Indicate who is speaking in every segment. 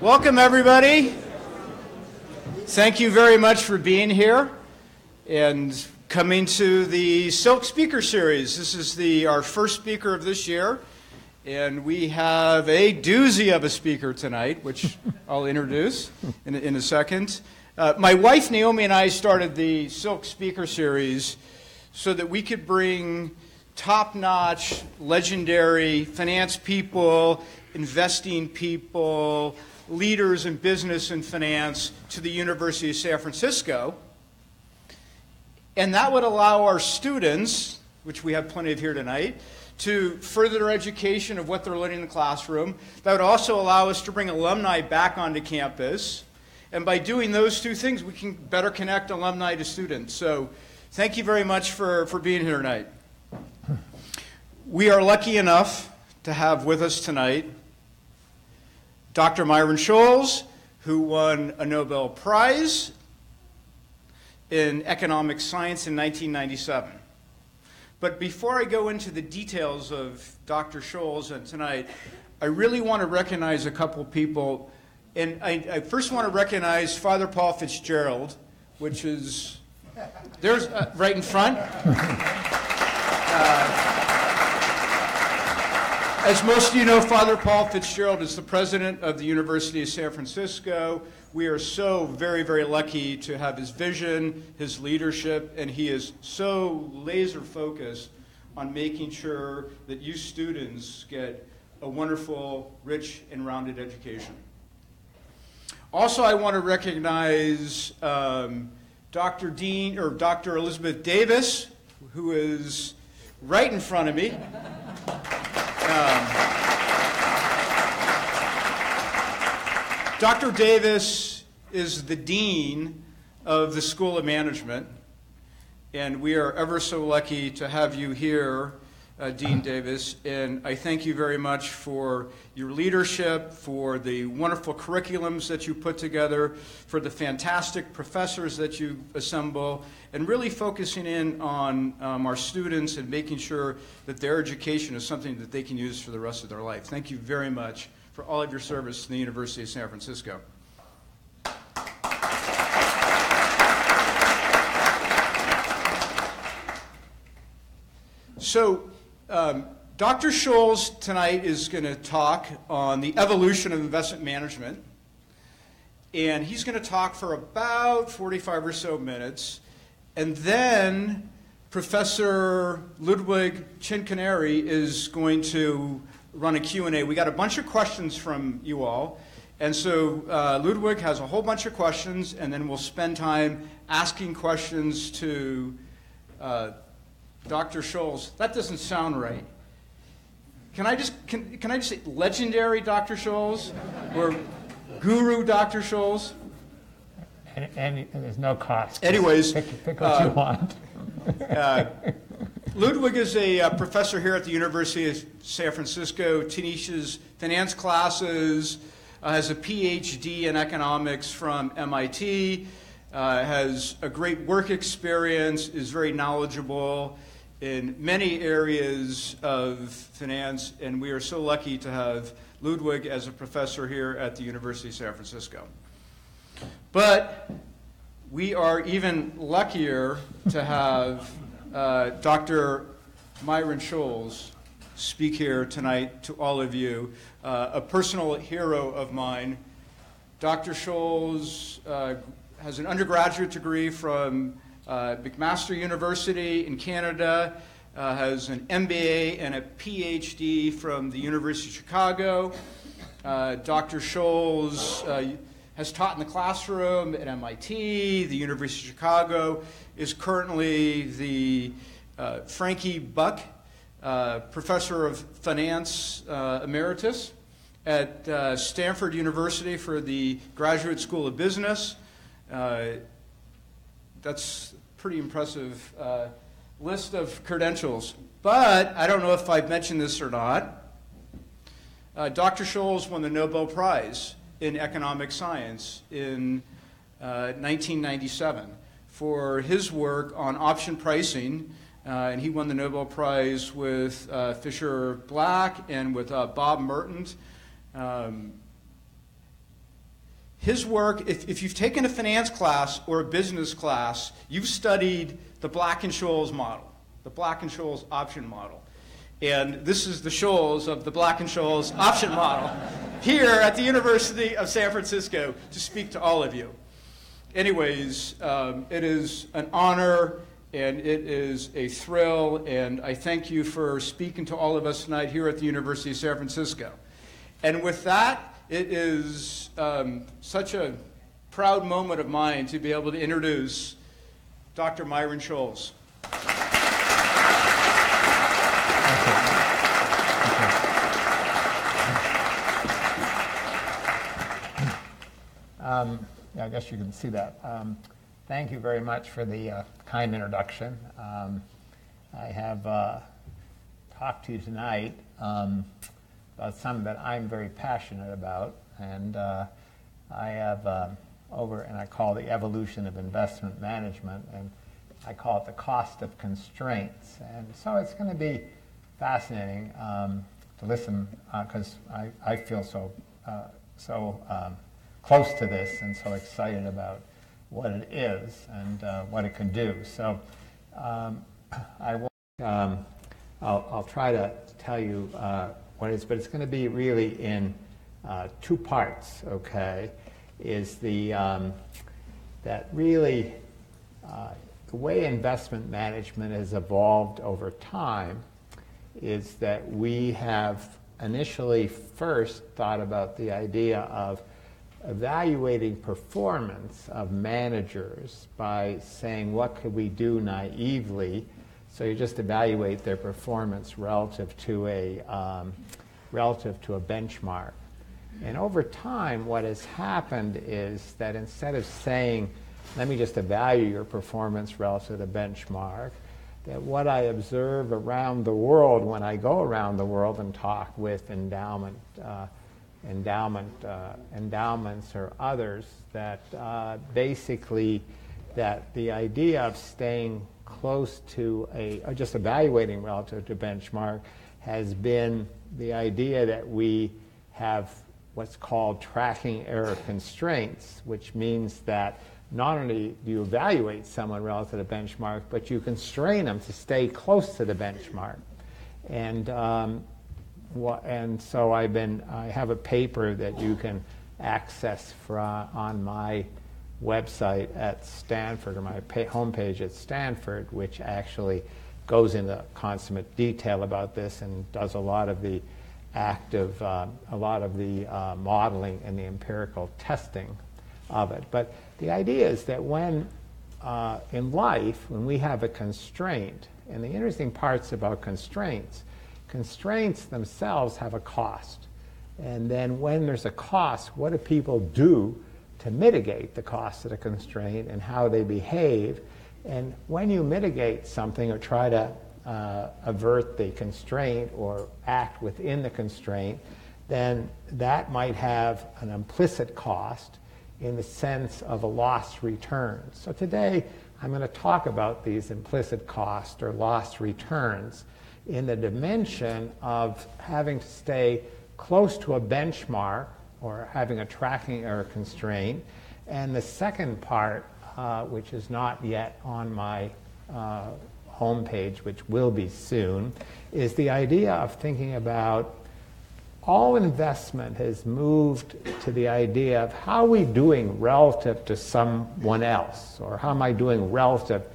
Speaker 1: Welcome, everybody. Thank you very much for being here and coming to the Silk Speaker Series. This is the, our first speaker of this year, and we have a doozy of a speaker tonight, which I'll introduce in, in a second. Uh, my wife Naomi and I started the Silk Speaker Series so that we could bring top notch, legendary finance people, investing people, leaders in business and finance to the University of San Francisco. And that would allow our students, which we have plenty of here tonight, to further their education of what they're learning in the classroom. That would also allow us to bring alumni back onto campus. And by doing those two things, we can better connect alumni to students. So thank you very much for, for being here tonight. We are lucky enough to have with us tonight Dr. Myron Scholes, who won a Nobel Prize in economic science in 1997. But before I go into the details of Dr. Scholes and tonight, I really want to recognize a couple people. And I, I first want to recognize Father Paul Fitzgerald, which is there's uh, right in front. Uh, as most of you know, Father Paul Fitzgerald is the president of the University of San Francisco. We are so very, very lucky to have his vision, his leadership, and he is so laser focused on making sure that you students get a wonderful, rich, and rounded education. Also, I want to recognize um, Dr. Dean or Dr. Elizabeth Davis, who is right in front of me. Um, Dr. Davis is the dean of the School of Management, and we are ever so lucky to have you here, uh, Dean Davis. And I thank you very much for your leadership, for the wonderful curriculums that you put together, for the fantastic professors that you assemble, and really focusing in on um, our students and making sure that their education is something that they can use for the rest of their life. Thank you very much for all of your service to the University of San Francisco. So, um, Dr. Scholes tonight is going to talk on the evolution of investment management. And he's going to talk for about 45 or so minutes. And then Professor Ludwig Chincarini is going to run a Q&A. We got a bunch of questions from you all. And so uh, Ludwig has a whole bunch of questions, and then we'll spend time asking questions to uh, Dr. Scholes. That doesn't sound right. Can I just can, can I just say legendary Dr. Scholes or guru Dr. Scholes?
Speaker 2: And, and there's no cost.
Speaker 1: Anyways,
Speaker 2: pick, pick what
Speaker 1: uh,
Speaker 2: you want.
Speaker 1: uh, Ludwig is a uh, professor here at the University of San Francisco, teaches finance classes, uh, has a PhD in economics from MIT, uh, has a great work experience, is very knowledgeable in many areas of finance, and we are so lucky to have Ludwig as a professor here at the University of San Francisco. But we are even luckier to have uh, Dr. Myron Scholes speak here tonight to all of you, uh, a personal hero of mine. Dr. Scholes uh, has an undergraduate degree from uh, McMaster University in Canada, uh, has an MBA and a PhD from the University of Chicago. Uh, Dr. Scholes has taught in the classroom at MIT, the University of Chicago, is currently the uh, Frankie Buck uh, Professor of Finance uh, Emeritus at uh, Stanford University for the Graduate School of Business. Uh, that's a pretty impressive uh, list of credentials. But I don't know if I've mentioned this or not. Dr. Scholes won the Nobel Prize in economic science in uh, 1997 for his work on option pricing. Uh, and he won the Nobel Prize with uh, Fisher Black and with uh, Bob Merton. Um, his work, if, if you've taken a finance class or a business class, you've studied the Black and Scholes model, the Black and Scholes option model. And this is the Scholes of the Black and Scholes option model here at the University of San Francisco to speak to all of you. Anyways, um, it is an honor and it is a thrill, and I thank you for speaking to all of us tonight here at the University of San Francisco. And with that, it is um, such a proud moment of mine to be able to introduce Dr. Myron Scholes.
Speaker 2: Um, yeah, I guess you can see that. Um, thank you very much for the uh, kind introduction. Um, I have uh, talked to you tonight um, about something that I'm very passionate about, and uh, I have uh, over, and I call the evolution of investment management, and I call it the cost of constraints. And so it's going to be fascinating um, to listen because uh, I, I feel so uh, so um, close to this and so excited about what it is and uh, what it can do. So um, I will, um, I'll, I'll, try to tell you uh, what it is, but it's going to be really in uh, two parts, okay? Is the, um, that really uh, the way investment management has evolved over time is that we have initially first thought about the idea of evaluating performance of managers by saying what could we do naively? So you just evaluate their performance relative to a um, relative to a benchmark. And over time what has happened is that instead of saying let me just evaluate your performance relative to benchmark that what I observe around the world when I go around the world and talk with endowment uh, endowment, uh, endowments or others that uh, basically that the idea of staying close to a, or just evaluating relative to benchmark has been the idea that we have what's called tracking error constraints, which means that not only do you evaluate someone relative to benchmark, but you constrain them to stay close to the benchmark. And um, and so I've been, I have a paper that you can access from, on my website at Stanford, or my homepage at Stanford, which actually goes into consummate detail about this and does a lot of the active, uh, a lot of the uh, modeling and the empirical testing of it. But the idea is that when uh, in life, when we have a constraint, and the interesting parts about constraints constraints themselves have a cost. And then when there's a cost, what do people do to mitigate the cost of the constraint and how they behave? And when you mitigate something or try to uh, avert the constraint or act within the constraint, then that might have an implicit cost in the sense of a lost return. So today I'm going to talk about these implicit costs or lost returns in the dimension of having to stay close to a benchmark or having a tracking error constraint. And the second part, uh, which is not yet on my uh, homepage, which will be soon, is the idea of thinking about all investment has moved to the idea of how are we doing relative to someone else, or how am I doing relative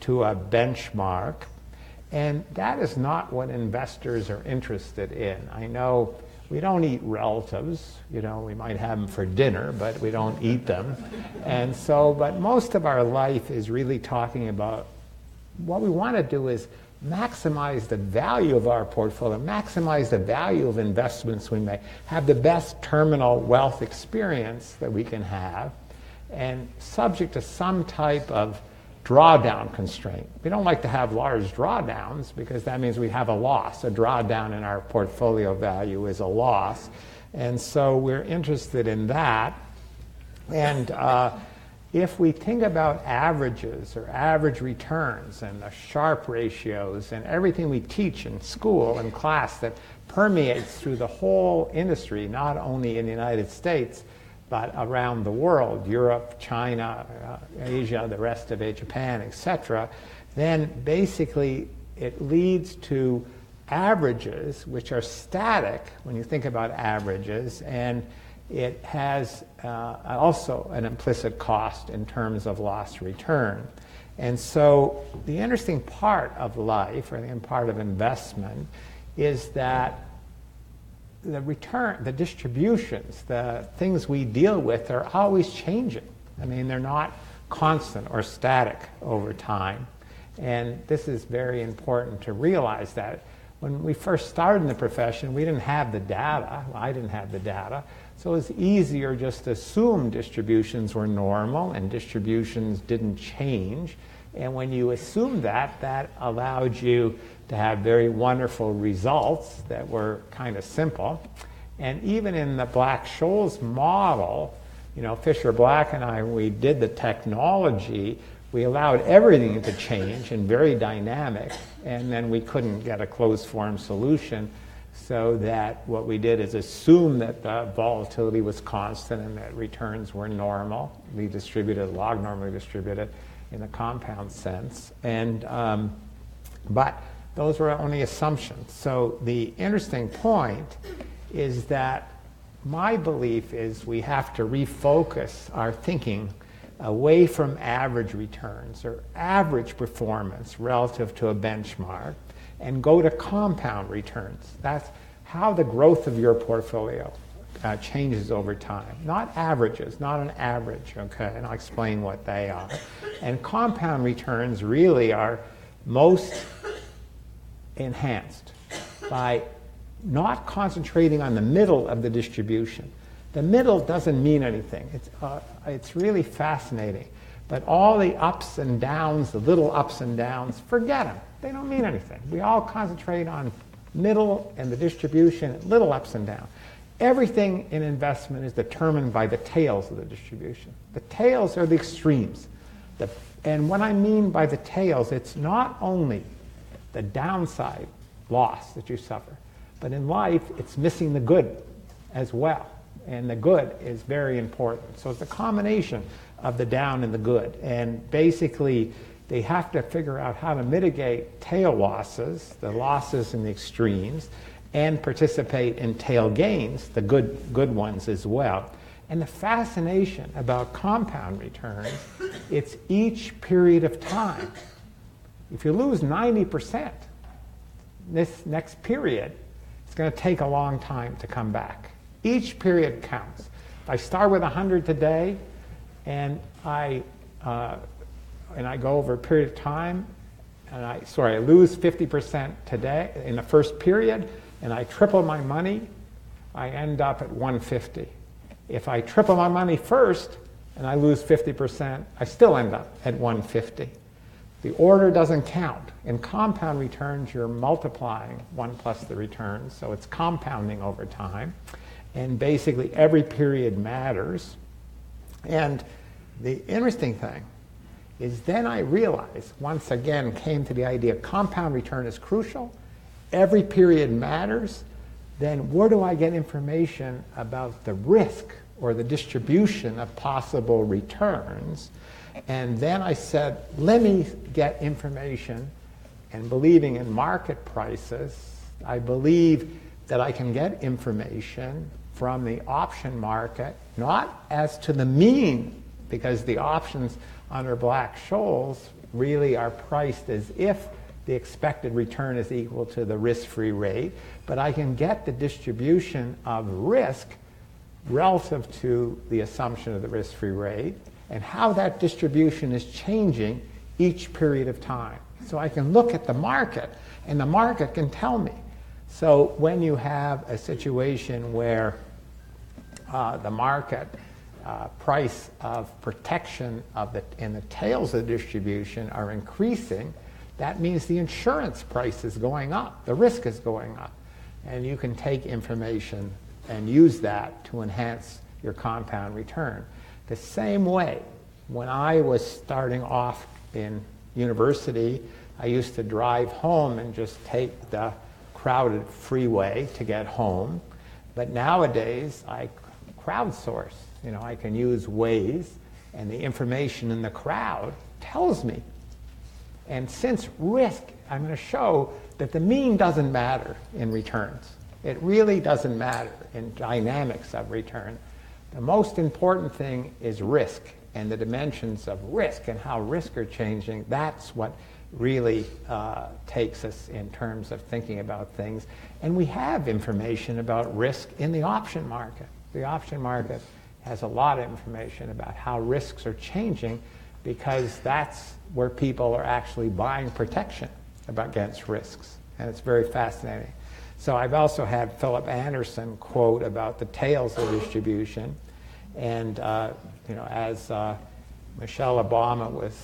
Speaker 2: to a benchmark. And that is not what investors are interested in. I know we don't eat relatives, you know, we might have them for dinner, but we don't eat them. And so, but most of our life is really talking about what we want to do is maximize the value of our portfolio, maximize the value of investments we make, have the best terminal wealth experience that we can have, and subject to some type of drawdown constraint. We don't like to have large drawdowns because that means we have a loss. A drawdown in our portfolio value is a loss. And so we're interested in that. And uh, if we think about averages or average returns and the Sharpe ratios and everything we teach in school and class that permeates through the whole industry, not only in the United States, but around the world, Europe, China, uh, Asia, the rest of it, Japan, etc., then basically it leads to averages which are static when you think about averages, and it has uh, also an implicit cost in terms of lost return. And so the interesting part of life, or the part of investment, is that the return, the distributions, the things we deal with are always changing. I mean, they're not constant or static over time. And this is very important to realize that. When we first started in the profession, we didn't have the data. Well, I didn't have the data. So it was easier just to assume distributions were normal and distributions didn't change. And when you assumed that, that allowed you to have very wonderful results that were kind of simple. And even in the Black-Scholes model, you know, Fisher Black and I, we did the technology, we allowed everything to change and very dynamic, and then we couldn't get a closed form solution. So that what we did is assume that the volatility was constant and that returns were normal, We distributed, log normally distributed in the compound sense. And um, but those were only assumptions. So the interesting point is that my belief is we have to refocus our thinking away from average returns or average performance relative to a benchmark and go to compound returns. That's how the growth of your portfolio uh, changes over time. Not averages, not an average, okay? And I'll explain what they are. And compound returns really are most enhanced by not concentrating on the middle of the distribution. The middle doesn't mean anything. It's, uh, it's really fascinating. But all the ups and downs, the little ups and downs, forget them. They don't mean anything. We all concentrate on middle and the distribution, little ups and downs. Everything in investment is determined by the tails of the distribution. The tails are the extremes. The, and what I mean by the tails, it's not only the downside loss that you suffer. But in life, it's missing the good as well. And the good is very important. So it's a combination of the down and the good. And basically, they have to figure out how to mitigate tail losses, the losses in the extremes, and participate in tail gains, the good, good ones as well. And the fascination about compound returns, it's each period of time. If you lose 90% this next period, it's going to take a long time to come back. Each period counts. If I start with 100 today and I, uh, and I go over a period of time, and I, sorry, I lose 50% today in the first period, and I triple my money, I end up at 150. If I triple my money first and I lose 50%, I still end up at 150. The order doesn't count. In compound returns, you're multiplying 1 plus the returns, so it's compounding over time. And basically, every period matters. And the interesting thing is then I realized, once again, came to the idea compound return is crucial, every period matters, then where do I get information about the risk or the distribution of possible returns? And then I said, let me get information. And believing in market prices, I believe that I can get information from the option market, not as to the mean, because the options under Black-Scholes really are priced as if the expected return is equal to the risk-free rate, but I can get the distribution of risk relative to the assumption of the risk-free rate and how that distribution is changing each period of time. So I can look at the market, and the market can tell me. So when you have a situation where uh, the market uh, price of protection of the, in the tails of the distribution are increasing, that means the insurance price is going up, the risk is going up. And you can take information and use that to enhance your compound return. The same way, when I was starting off in university, I used to drive home and just take the crowded freeway to get home. But nowadays, I crowdsource. You know, I can use Waze, and the information in the crowd tells me. And since risk, I'm going to show that the mean doesn't matter in returns. It really doesn't matter in dynamics of return. The most important thing is risk and the dimensions of risk and how risk are changing. That's what really uh, takes us in terms of thinking about things. And we have information about risk in the option market. The option market has a lot of information about how risks are changing because that's where people are actually buying protection against risks. And it's very fascinating. So I've also had Philip Anderson quote about the tails of distribution. And, uh, you know, as uh, Michelle Obama was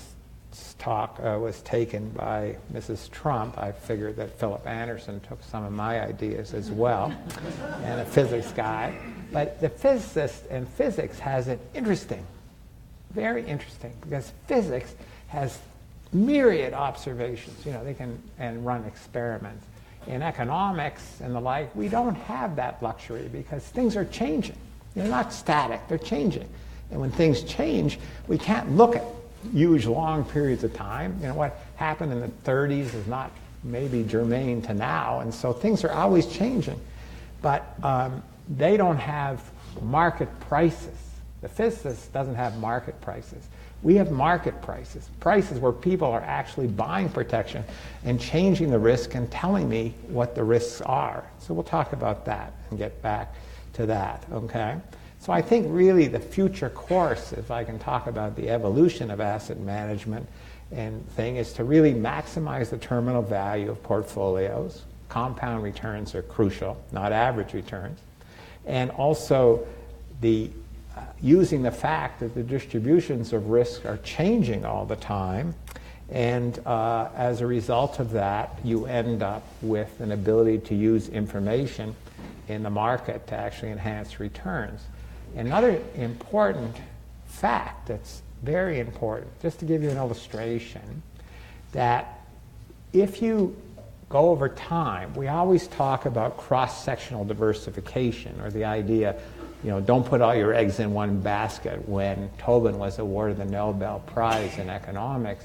Speaker 2: talk uh, was taken by Mrs. Trump, I figured that Philip Anderson took some of my ideas as well, and a physics guy. But the physicist and physics has an interesting, very interesting, because physics has myriad observations. You know, they can and run experiments. In economics and the like, we don't have that luxury because things are changing. They're not static, they're changing. And when things change, we can't look at huge long periods of time. You know, what happened in the 30s is not maybe germane to now, and so things are always changing. But um, they don't have market prices. The physicist doesn't have market prices. We have market prices, prices where people are actually buying protection and changing the risk and telling me what the risks are. So we'll talk about that and get back to that, okay? So I think really the future course, if I can talk about the evolution of asset management and thing, is to really maximize the terminal value of portfolios. Compound returns are crucial, not average returns. And also the uh, using the fact that the distributions of risk are changing all the time. And uh, as a result of that, you end up with an ability to use information in the market to actually enhance returns. Another important fact that's very important, just to give you an illustration, that if you go over time, we always talk about cross-sectional diversification or the idea, you know, don't put all your eggs in one basket. When Tobin was awarded the Nobel Prize in economics,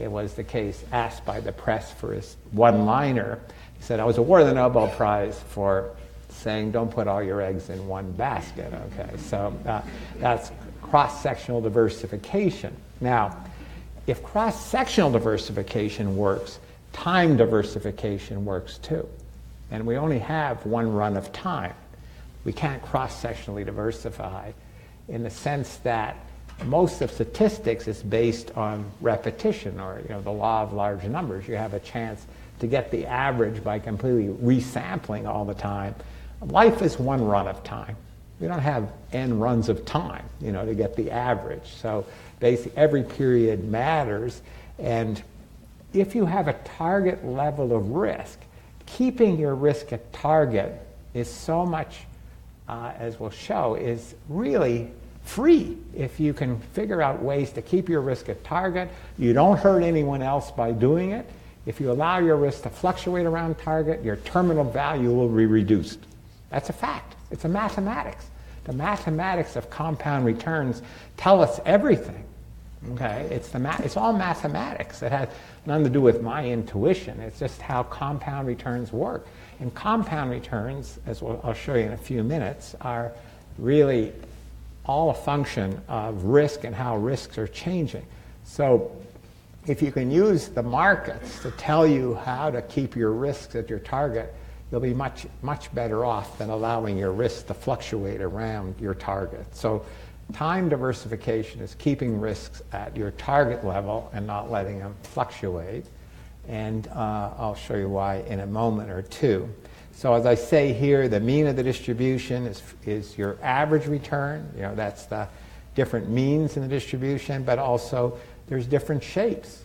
Speaker 2: it was the case asked by the press for his one-liner. He said, I was awarded the Nobel Prize for saying don't put all your eggs in one basket. Okay, so uh, that's cross-sectional diversification. Now, if cross-sectional diversification works, time diversification works too. And we only have one run of time. We can't cross-sectionally diversify in the sense that most of statistics is based on repetition or you know the law of large numbers. You have a chance to get the average by completely resampling all the time Life is one run of time. We don't have n runs of time, you know, to get the average. So basically, every period matters. And if you have a target level of risk, keeping your risk at target is so much, uh, as we'll show, is really free if you can figure out ways to keep your risk at target. You don't hurt anyone else by doing it. If you allow your risk to fluctuate around target, your terminal value will be reduced. That's a fact. It's a mathematics. The mathematics of compound returns tell us everything. Okay, it's the ma- it's all mathematics. It has nothing to do with my intuition. It's just how compound returns work. And compound returns, as we'll, I'll show you in a few minutes, are really all a function of risk and how risks are changing. So if you can use the markets to tell you how to keep your risks at your target, you'll be much, much better off than allowing your risk to fluctuate around your target. So time diversification is keeping risks at your target level and not letting them fluctuate. And uh, I'll show you why in a moment or two. So as I say here, the mean of the distribution is, is your average return. You know, that's the different means in the distribution, but also there's different shapes.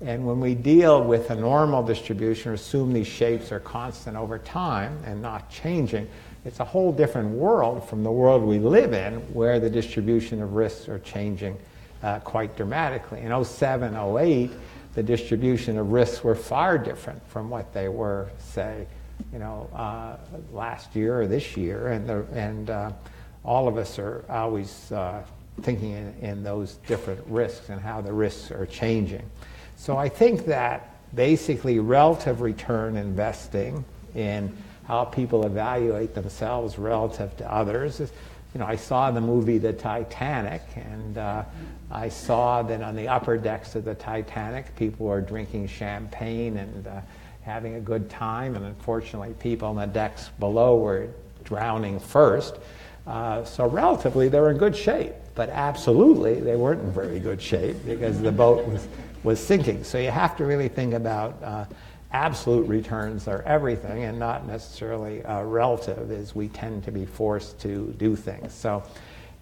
Speaker 2: And when we deal with a normal distribution, assume these shapes are constant over time and not changing, it's a whole different world from the world we live in where the distribution of risks are changing uh, quite dramatically. In 07, 08, the distribution of risks were far different from what they were, say, you know, uh, last year or this year. And, the, and uh, all of us are always uh, thinking in, in those different risks and how the risks are changing. So I think that basically relative return investing in how people evaluate themselves relative to others. You know, I saw the movie The Titanic, and uh, I saw that on the upper decks of the Titanic, people were drinking champagne and uh, having a good time, and unfortunately, people on the decks below were drowning first. Uh, so relatively, they were in good shape, but absolutely, they weren't in very good shape because the boat was, was sinking. So you have to really think about uh, absolute returns are everything and not necessarily uh, relative as we tend to be forced to do things. So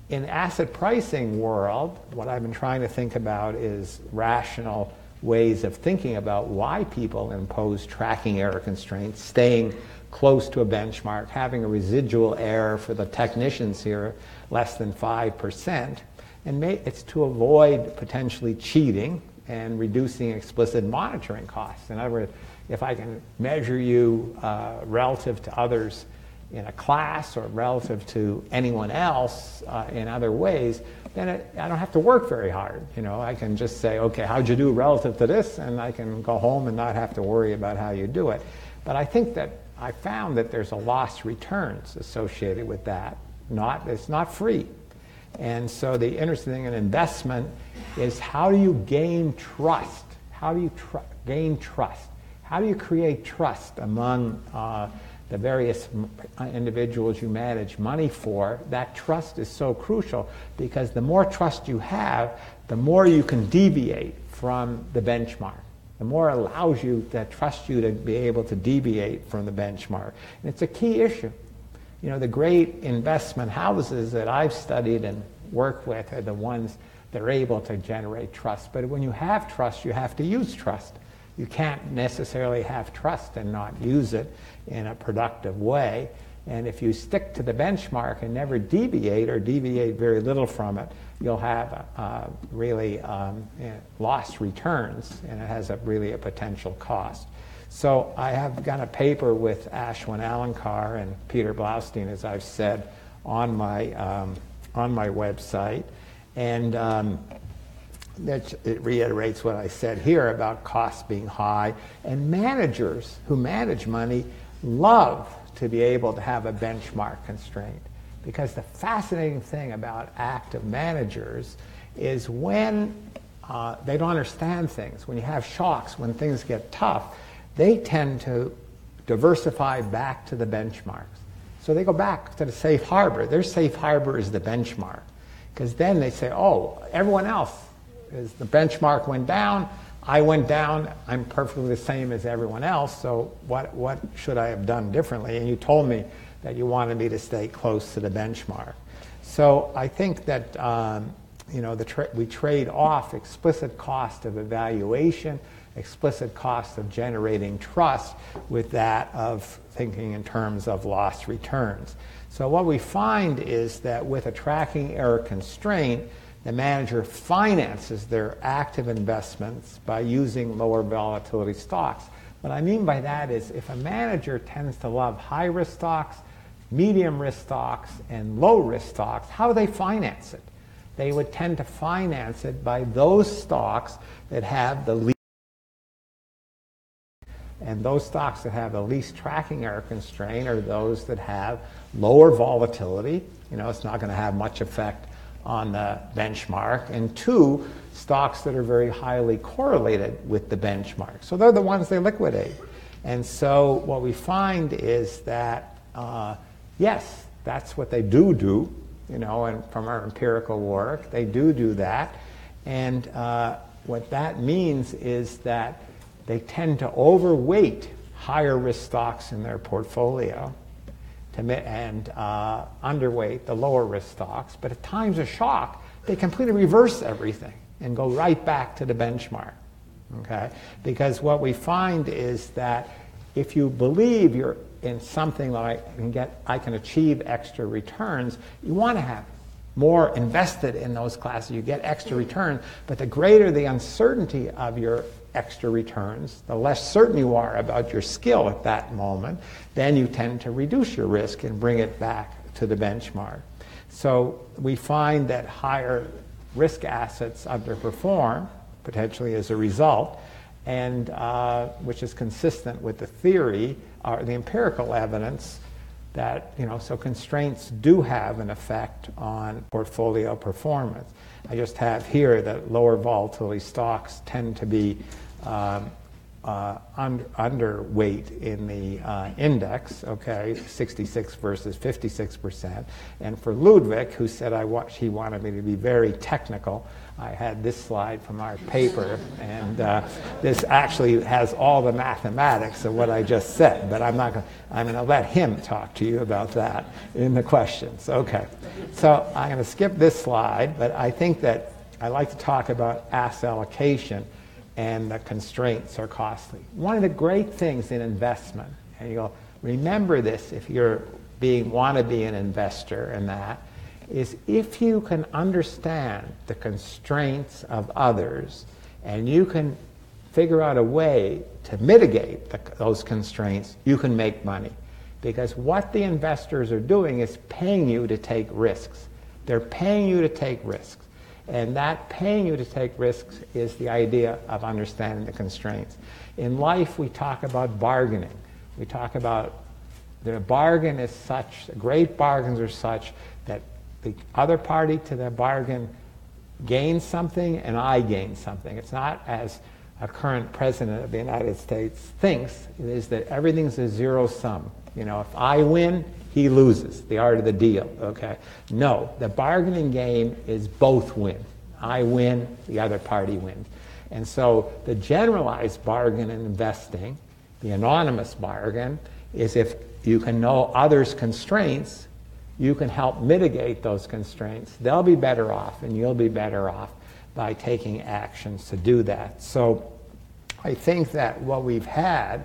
Speaker 2: in asset pricing world, what I've been trying to think about is rational ways of thinking about why people impose tracking error constraints, staying close to a benchmark, having a residual error for the technicians here less than 5%. And may, it's to avoid potentially cheating and reducing explicit monitoring costs. In other words, if I can measure you uh, relative to others in a class or relative to anyone else uh, in other ways, then it, I don't have to work very hard. You know, I can just say, okay, how'd you do relative to this? And I can go home and not have to worry about how you do it. But I think that I found that there's a loss returns associated with that. Not, it's not free. And so the interesting thing in investment is how do you gain trust? How do you tr- gain trust? How do you create trust among uh, the various individuals you manage money for? That trust is so crucial because the more trust you have, the more you can deviate from the benchmark the more it allows you to trust you to be able to deviate from the benchmark. And it's a key issue. You know, the great investment houses that I've studied and worked with are the ones that are able to generate trust. But when you have trust, you have to use trust. You can't necessarily have trust and not use it in a productive way. And if you stick to the benchmark and never deviate or deviate very little from it, you'll have uh, really um, lost returns, and it has a really a potential cost. So I have got a paper with Ashwin Alankar and Peter Blaustein, as I've said, on my um, on my website, and um, it reiterates what I said here about costs being high, and managers who manage money love to be able to have a benchmark constraint. Because the fascinating thing about active managers is when uh, they don't understand things, when you have shocks, when things get tough, they tend to diversify back to the benchmarks. So they go back to the safe harbor. Their safe harbor is the benchmark. Because then they say, oh, everyone else is the benchmark went down, I went down, I'm perfectly the same as everyone else, so what, what should I have done differently? And you told me that you wanted me to stay close to the benchmark. So I think that um, you know, tra- we trade off explicit cost of evaluation, explicit cost of generating trust with that of thinking in terms of lost returns. So what we find is that with a tracking error constraint, the manager finances their active investments by using lower volatility stocks. What I mean by that is if a manager tends to love high risk stocks, medium risk stocks, and low risk stocks, how do they finance it? They would tend to finance it by those stocks that have the least and those stocks that have the least tracking error constraint are those that have lower volatility. You know, it's not going to have much effect on the benchmark, and two, stocks that are very highly correlated with the benchmark. So they're the ones they liquidate. And so what we find is that, uh, yes, that's what they do do, you know, and from our empirical work, they do do that. And uh, what that means is that they tend to overweight higher risk stocks in their portfolio to, and uh, underweight the lower risk stocks. But at times of shock, they completely reverse everything and go right back to the benchmark. Okay? Because what we find is that if you believe you're in something that I can get, I can achieve extra returns, you want to have more invested in those classes. You get extra return, but the greater the uncertainty of your extra returns, the less certain you are about your skill at that moment, then you tend to reduce your risk and bring it back to the benchmark. So we find that higher risk assets underperform, potentially as a result, and uh, which is consistent with the theory or the empirical evidence that, you know, so constraints do have an effect on portfolio performance. I just have here that lower volatility stocks tend to be um, uh, under, underweight in the uh, index, okay, 66 versus 56 percent. And for Ludwig, who said I watched, he wanted me to be very technical, I had this slide from our paper, and uh, this actually has all the mathematics of what I just said, but I'm not gonna, I'm to let him talk to you about that in the questions. Okay. So I'm going to skip this slide, but I think that I like to talk about asset allocation and the constraints are costly. One of the great things in investment, and you'll remember this if you're being want to be an investor and that, is if you can understand the constraints of others and you can figure out a way to mitigate the, those constraints, you can make money. Because what the investors are doing is paying you to take risks. They're paying you to take risks. And that paying you to take risks is the idea of understanding the constraints. In life, we talk about bargaining. We talk about the bargain is such, great bargains are such that the other party to the bargain gains something and I gain something. It's not as a current president of the United States thinks, it is that everything's a zero sum. You know, if I win, he loses. The art of the deal, okay? No, the bargaining game is both win. I win, the other party wins. And so the generalized bargain in investing, the anonymous bargain, is if you can know others' constraints, you can help mitigate those constraints. They'll be better off, and you'll be better off by taking actions to do that. So I think that what we've had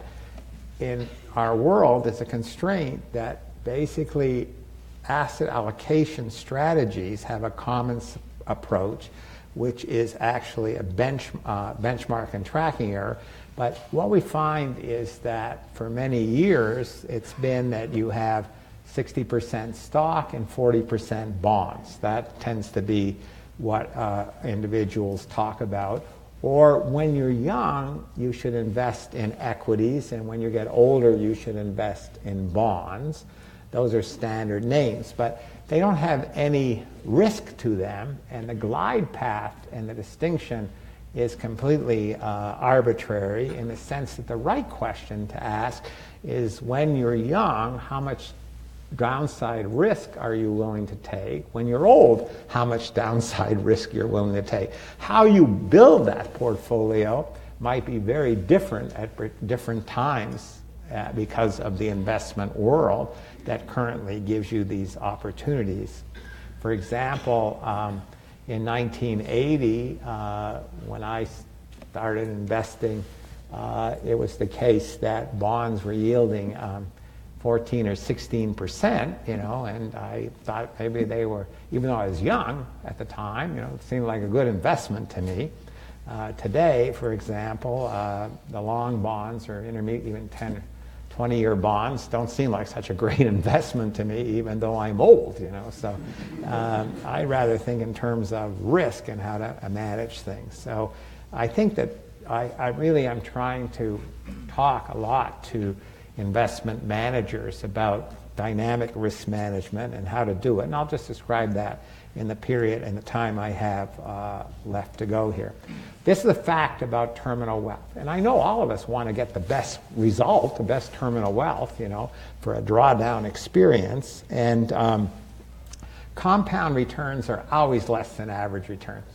Speaker 2: in our world is a constraint that basically asset allocation strategies have a common approach, which is actually a bench, uh, benchmark and tracking error. But what we find is that for many years, it's been that you have 60% stock and 40% bonds. That tends to be what uh, individuals talk about. Or when you're young, you should invest in equities, and when you get older, you should invest in bonds. Those are standard names, but they don't have any risk to them, and the glide path and the distinction is completely uh, arbitrary in the sense that the right question to ask is when you're young, how much downside risk are you willing to take? When you're old, how much downside risk you're willing to take? How you build that portfolio might be very different at different times uh, because of the investment world that currently gives you these opportunities. For example, um, in 1980, uh, when I started investing, uh, it was the case that bonds were yielding um, 14 or 16 percent, you know, and I thought maybe they were, even though I was young at the time, you know, it seemed like a good investment to me. Uh, today, for example, uh, the long bonds or intermediate, even 10, 20 year bonds don't seem like such a great investment to me, even though I'm old, you know. So um, I'd rather think in terms of risk and how to uh, manage things. So I think that I, I really am trying to talk a lot to investment managers about dynamic risk management and how to do it. And I'll just describe that in the period and the time I have uh, left to go here. This is a fact about terminal wealth. And I know all of us want to get the best result, the best terminal wealth, you know, for a drawdown experience. And um, compound returns are always less than average returns.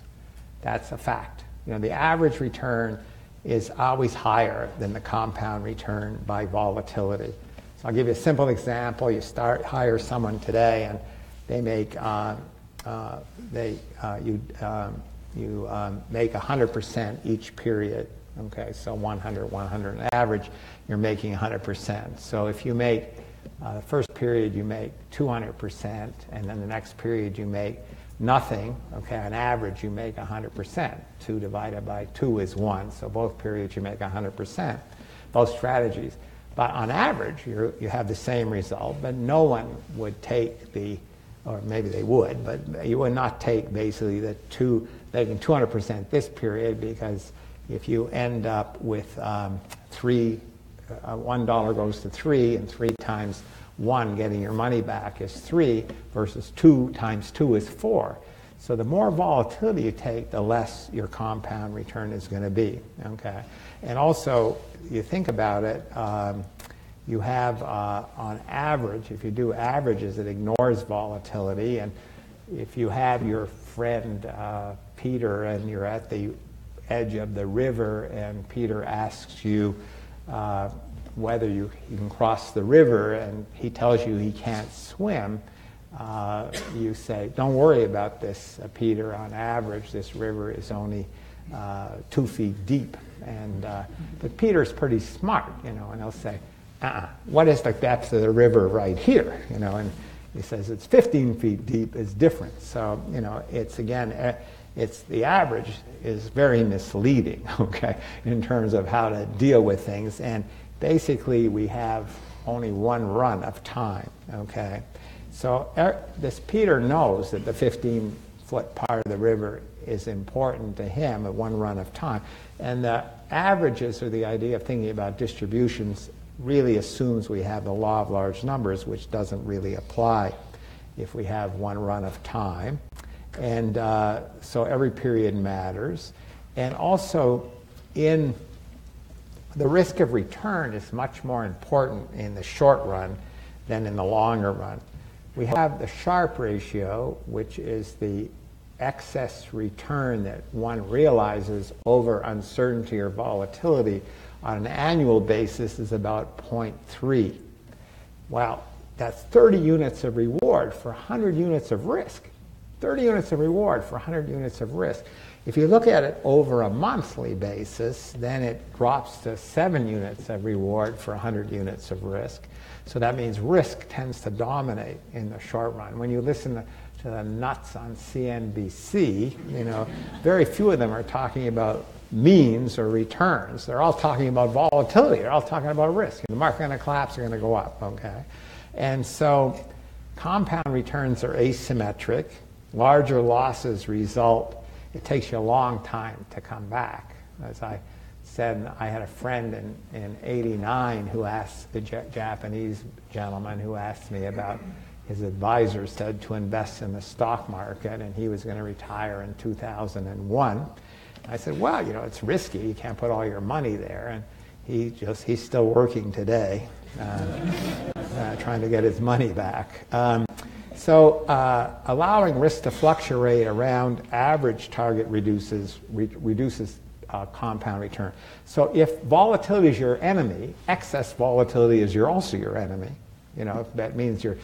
Speaker 2: That's a fact. You know, the average return is always higher than the compound return by volatility. So I'll give you a simple example. You start hire someone today, and they make uh, uh, they uh, you um, you um, make 100% each period. Okay, so 100, 100 on average, you're making 100%. So if you make uh, the first period you make 200%, and then the next period you make nothing, okay, on average you make 100%. 2 divided by 2 is 1, so both periods you make 100%. Both strategies. But on average, you you have the same result, but no one would take the, or maybe they would, but you would not take basically the two, making 200% this period because if you end up with um, three, uh, one dollar goes to three, and three times one getting your money back is three versus two times two is four. So the more volatility you take, the less your compound return is going to be. Okay, and also you think about it, um, you have uh, on average, if you do averages, it ignores volatility, and if you have your friend uh, Peter and you're at the edge of the river, and Peter asks you. Uh, whether you, can cross the river and he tells you he can't swim, uh, you say, don't worry about this, uh, Peter. On average, this river is only uh, two feet deep. And, uh, but Peter's pretty smart, you know, and he'll say, uh-uh, what is the depth of the river right here? You know, and he says it's 15 feet deep is different. So, you know, it's again, uh, it's the average is very misleading, okay, in terms of how to deal with things. And basically, we have only one run of time, okay? So er, this Peter knows that the 15 foot part of the river is important to him at one run of time. And the averages or the idea of thinking about distributions really assumes we have the law of large numbers, which doesn't really apply if we have one run of time. And uh, so every period matters. And also, in the risk of return is much more important in the short run than in the longer run. We have the Sharpe ratio, which is the excess return that one realizes over uncertainty or volatility on an annual basis is about 0.3. Well, that's 30 units of reward for 100 units of risk. 30 units of reward for 100 units of risk. If you look at it over a monthly basis, then it drops to 7 units of reward for 100 units of risk. So that means risk tends to dominate in the short run. When you listen to, the nuts on CNBC, you know, very few of them are talking about means or returns. They're all talking about volatility. They're all talking about risk. The market going to collapse, they're going to go up, okay? And so compound returns are asymmetric. Larger losses result, it takes you a long time to come back. As I said, I had a friend in, in 89 who asked the Japanese gentleman who asked me about his advisor said to invest in the stock market and he was going to retire in 2001. I said, well, you know, it's risky. You can't put all your money there. And he just, he's still working today, uh, uh, trying to get his money back. Um, so uh, allowing risk to fluctuate around average target reduces, re- reduces uh, compound return. So if volatility is your enemy, excess volatility is your, also your enemy. You know, that means you're,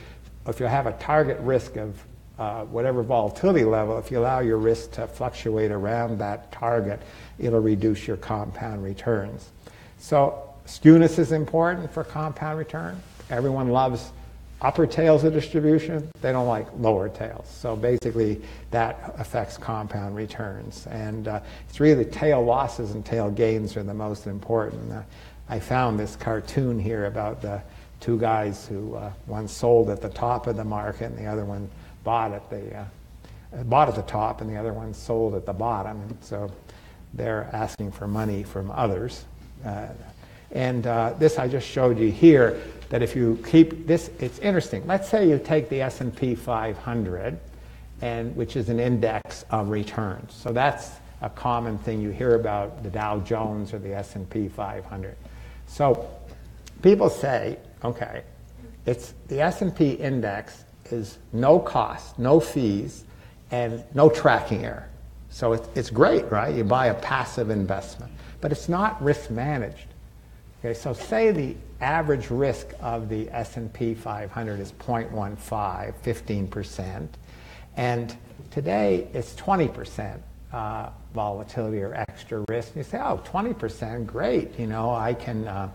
Speaker 2: if you have a target risk of uh, whatever volatility level, if you allow your risk to fluctuate around that target, it'll reduce your compound returns. So skewness is important for compound return. Everyone loves upper tails of distribution, they don't like lower tails. So basically, that affects compound returns. And uh, it's really tail losses and tail gains are the most important. Uh, I found this cartoon here about the two guys who uh, one sold at the top of the market and the other one bought at the uh, bought at the top and the other one sold at the bottom. And so they're asking for money from others. Uh, and uh, this I just showed you here that if you keep this, it's interesting. Let's say you take the S&P 500, and which is an index of returns. So that's a common thing you hear about the Dow Jones or the S&P 500. So people say, okay, it's the S&P index is no cost, no fees, and no tracking error. So it's, it's great, right? You buy a passive investment, but it's not risk managed. Okay, so say the average risk of the S&P 500 is 0.15, 15%, and today it's 20% uh, volatility or extra risk. You say, oh, 20%, great, you know, I can, uh,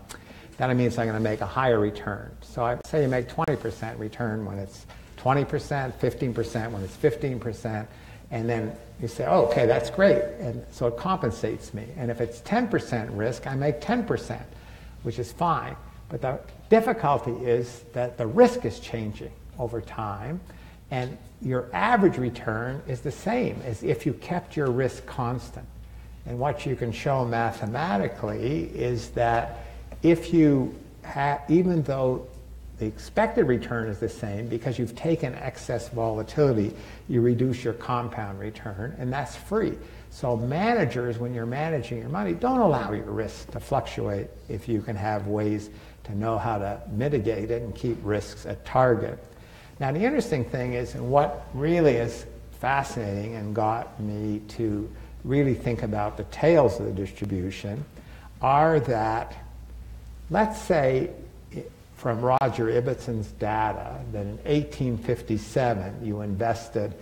Speaker 2: that means I'm going to make a higher return. So I say you make 20% return when it's 20%, 15% when it's 15%, and then you say, oh, okay, that's great. And so it compensates me. And if it's 10% risk, I make 10% which is fine. But the difficulty is that the risk is changing over time, and your average return is the same as if you kept your risk constant. And what you can show mathematically is that if you have, even though the expected return is the same, because you've taken excess volatility, you reduce your compound return, and that's free. So managers, when you're managing your money, don't allow your risk to fluctuate if you can have ways to know how to mitigate it and keep risks at target. Now, the interesting thing is, and what really is fascinating and got me to really think about the tails of the distribution, are that, let's say, from Roger Ibbotson's data, that in 1857 you invested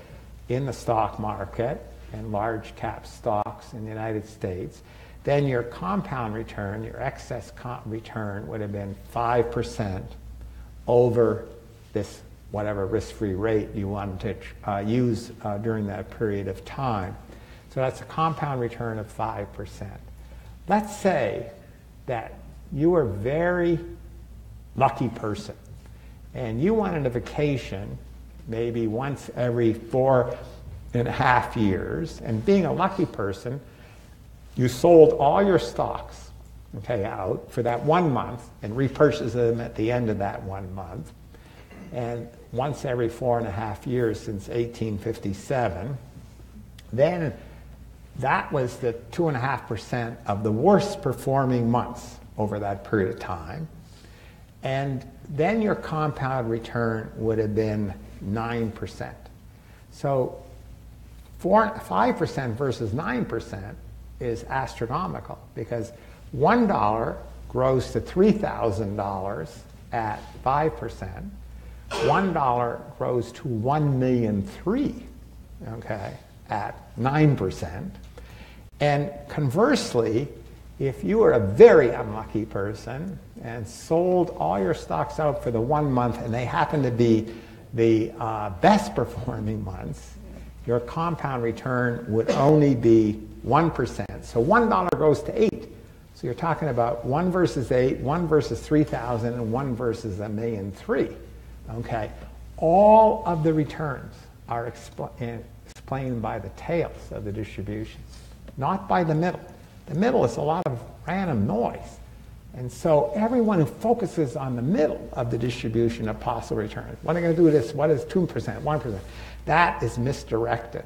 Speaker 2: in the stock market and large cap stocks in the United States, then your compound return, your excess return, would have been 5% over this whatever risk-free rate you wanted to uh, use uh, during that period of time. So that's a compound return of 5%. Let's say that you were a very lucky person and you wanted a vacation maybe once every four and a half years, and being a lucky person, you sold all your stocks okay, out for that one month and repurchased them at the end of that one month. And once every four and a half years since 1857, then that was the 2.5% of the worst performing months over that period of time. And then your compound return would have been 9%. So four, 5% versus 9% is astronomical because $1 grows to $3,000 at 5%. $1 grows to 1 million three, okay, at 9%. And conversely, if you were a very unlucky person and sold all your stocks out for the one month and they happen to be the uh, best performing months, your compound return would only be 1%. So $1 goes to 8. So you're talking about 1 versus 8, 1 versus 3,000, and 1 versus a million three. Okay? All of the returns are expl- eh, explained by the tails of the distributions, not by the middle. The middle is a lot of random noise. And so everyone who focuses on the middle of the distribution of possible returns, what am I going to do with this? What is 2%, 1%? That is misdirected.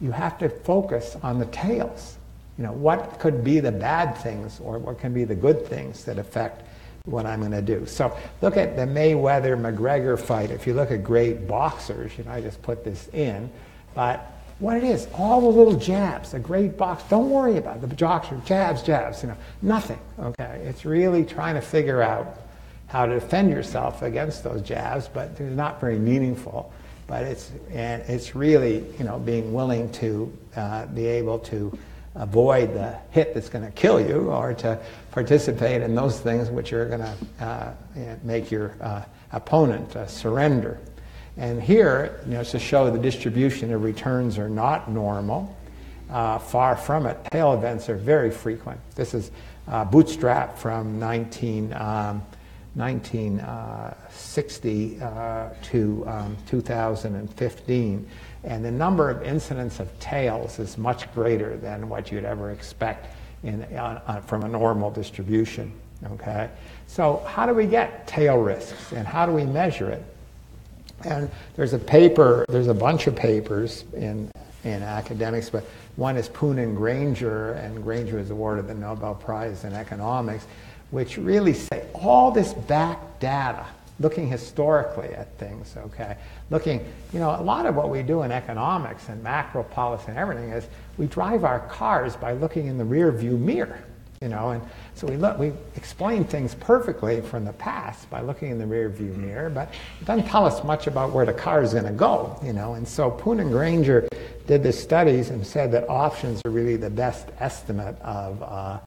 Speaker 2: You have to focus on the tails. You know, what could be the bad things or what can be the good things that affect what I'm going to do. So look at the Mayweather-McGregor fight. If you look at great boxers, you know, I just put this in, but what it is, all the little jabs, a great box, don't worry about the boxer, jabs, jabs, you know, nothing, okay? It's really trying to figure out how to defend yourself against those jabs, but they're not very meaningful. But it's, and it's really, you know, being willing to uh, be able to avoid the hit that's going to kill you or to participate in those things which are going to uh, make your uh, opponent uh, surrender. And here, you know, to show the distribution of returns are not normal. Uh, far from it. Tail events are very frequent. This is uh, Bootstrap from 19, um, 1960 uh, to um, 2015. And the number of incidents of tails is much greater than what you'd ever expect in, from a normal distribution. Okay? So, how do we get tail risks and how do we measure it? And there's a paper, there's a bunch of papers in, in academics, but one is Poon and Granger, and Granger was awarded the Nobel Prize in Economics, which really say all this back data, looking historically at things, okay? Looking, you know, a lot of what we do in economics and macro policy and everything is we drive our cars by looking in the rear view mirror, you know, and so we look, we explain things perfectly from the past by looking in the rear view mirror, but it doesn't tell us much about where the car is going to go, you know. And so Poon and Granger did the studies and said that options are really the best estimate of, uh,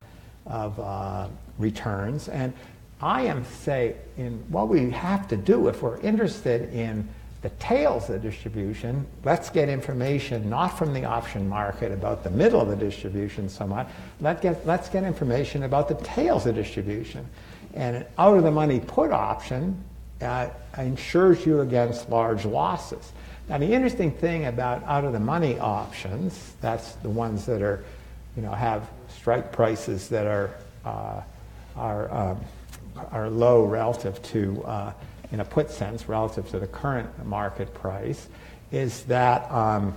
Speaker 2: of uh, returns. And I am say in what we have to do if we're interested in the tails of the distribution, let's get information not from the option market about the middle of the distribution so much. Let get, let's get information about the tails of the distribution. And an out of the money put option uh, insures you against large losses. Now, the interesting thing about out of the money options, that's the ones that are, you know, have strike prices that are, uh, are, um, are low relative to, uh, in a put sense, relative to the current market price, is that um,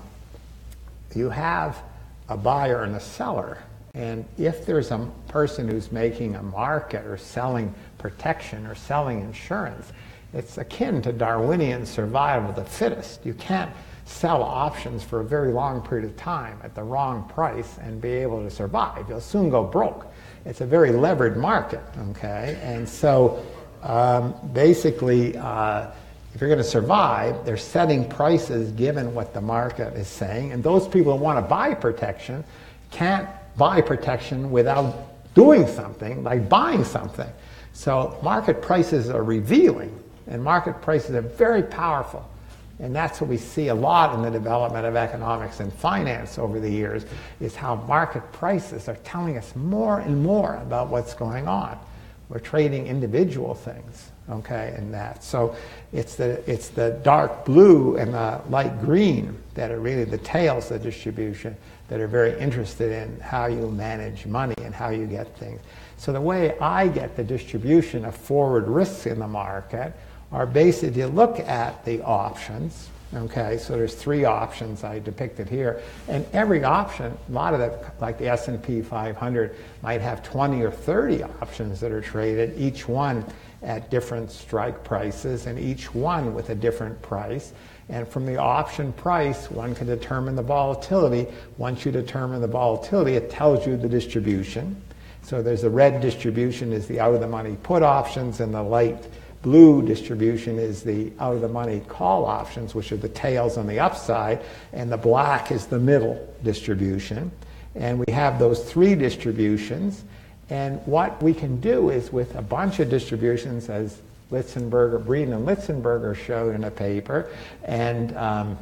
Speaker 2: you have a buyer and a seller. And if there's a person who's making a market or selling protection or selling insurance, it's akin to Darwinian survival of the fittest. You can't sell options for a very long period of time at the wrong price and be able to survive. You'll soon go broke. It's a very levered market, okay? And so um, basically, uh, if you're going to survive, they're setting prices given what the market is saying. And those people who want to buy protection can't buy protection without doing something, like buying something. So market prices are revealing and market prices are very powerful. And that's what we see a lot in the development of economics and finance over the years, is how market prices are telling us more and more about what's going on. We're trading individual things, okay, in that. So it's the, it's the dark blue and the light green that are really the tails of distribution that are very interested in how you manage money and how you get things. So the way I get the distribution of forward risks in the market are basically to look at the options. Okay, so there's three options I depicted here, and every option, a lot of the, like the S&P 500, might have 20 or 30 options that are traded, each one at different strike prices, and each one with a different price. And from the option price, one can determine the volatility. Once you determine the volatility, it tells you the distribution. So there's a red distribution is the out of the money put options, and the light blue distribution is the out of the money call options, which are the tails on the upside, and the black is the middle distribution. And we have those three distributions. And what we can do is with a bunch of distributions, as Litzenberger, Breeden and Litzenberger showed in a paper, and um,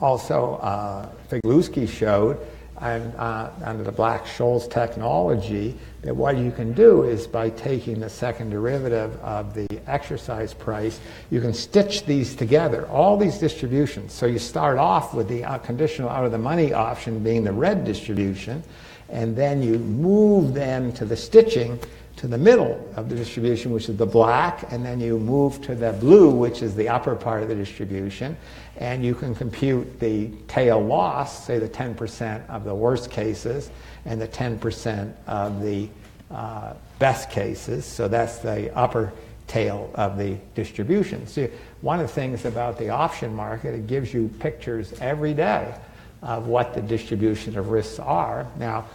Speaker 2: also uh, Figlewski showed, uh, under the Black-Scholes technology, that what you can do is by taking the second derivative of the exercise price, you can stitch these together, all these distributions. So you start off with the uh, conditional out of the money option being the red distribution, and then you move them to the stitching to the middle of the distribution, which is the black, and then you move to the blue, which is the upper part of the distribution, and you can compute the tail loss, say the 10% of the worst cases, and the 10% of the uh, best cases. So that's the upper tail of the distribution. So one of the things about the option market, it gives you pictures every day of what the distribution of risks are. Now,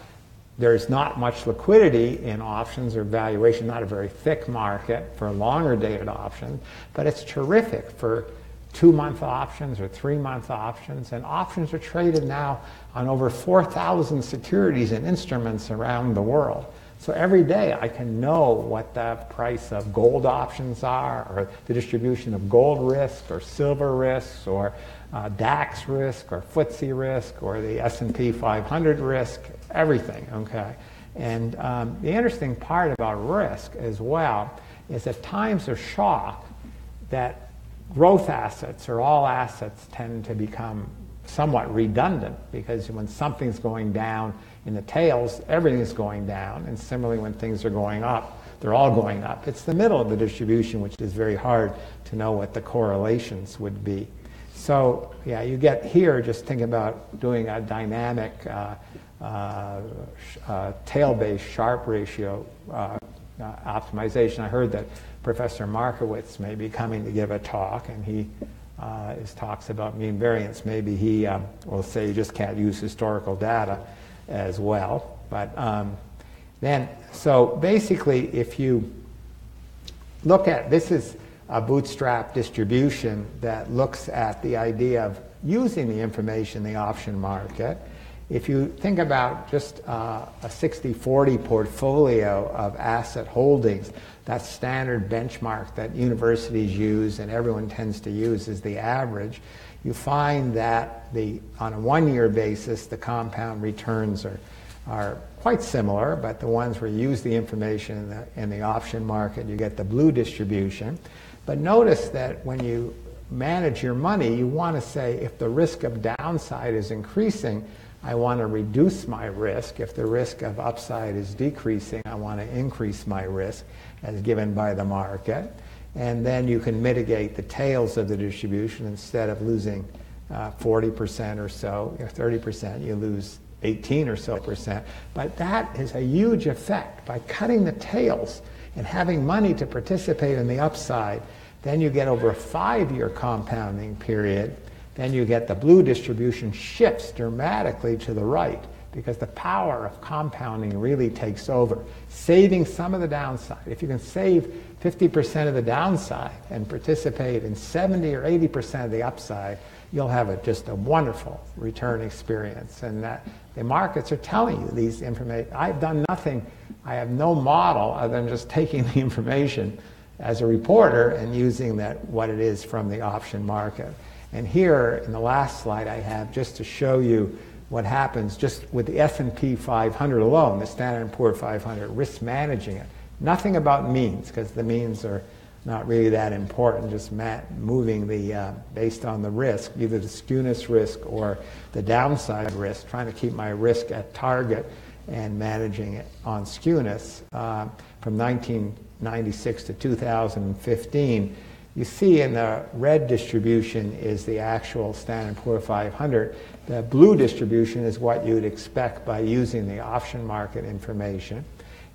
Speaker 2: there's not much liquidity in options or valuation, not a very thick market for longer dated options, but it's terrific for two month options or three month options. And options are traded now on over 4,000 securities and instruments around the world. So every day I can know what the price of gold options are, or the distribution of gold risk, or silver risk, or uh, DAX risk, or FTSE risk, or the S&P 500 risk, everything, okay? And um, the interesting part about risk as well is that times of shock that growth assets or all assets tend to become somewhat redundant because when something's going down in the tails, everything's going down. And similarly, when things are going up, they're all going up. It's the middle of the distribution which is very hard to know what the correlations would be. So, yeah, you get here, just think about doing a dynamic uh, uh, uh, tail-based Sharpe ratio uh, optimization. I heard that Professor Markowitz may be coming to give a talk, and he uh, is talks about mean variance. Maybe he um, will say you just can't use historical data as well. But um, then, so basically, if you look at this is a bootstrap distribution that looks at the idea of using the information in the option market if you think about just uh, a 60-40 portfolio of asset holdings, that standard benchmark that universities use and everyone tends to use is the average, you find that the, on a one-year basis, the compound returns are are quite similar, but the ones where you use the information in the, in the option market, you get the blue distribution. But notice that when you manage your money, you want to say if the risk of downside is increasing, I want to reduce my risk. If the risk of upside is decreasing, I want to increase my risk as given by the market. And then you can mitigate the tails of the distribution instead of losing uh, 40% or so, or 30%, you lose 18 or so percent. But that is a huge effect. By cutting the tails and having money to participate in the upside, then you get over a five year compounding period, then you get the blue distribution shifts dramatically to the right because the power of compounding really takes over, saving some of the downside. If you can save 50% of the downside and participate in 70 or 80% of the upside, you'll have a, just a wonderful return experience. And that the markets are telling you these information. I've done nothing. I have no model other than just taking the information as a reporter and using that what it is from the option market. And here in the last slide I have just to show you what happens just with the S&P 500 alone, the Standard & Poor 500, risk managing it. Nothing about means because the means are not really that important, just moving the, uh, based on the risk, either the skewness risk or the downside risk, trying to keep my risk at target and managing it on skewness. Uh, from 1996 to 2015, you see in the red distribution is the actual Standard Poor 500. The blue distribution is what you'd expect by using the option market information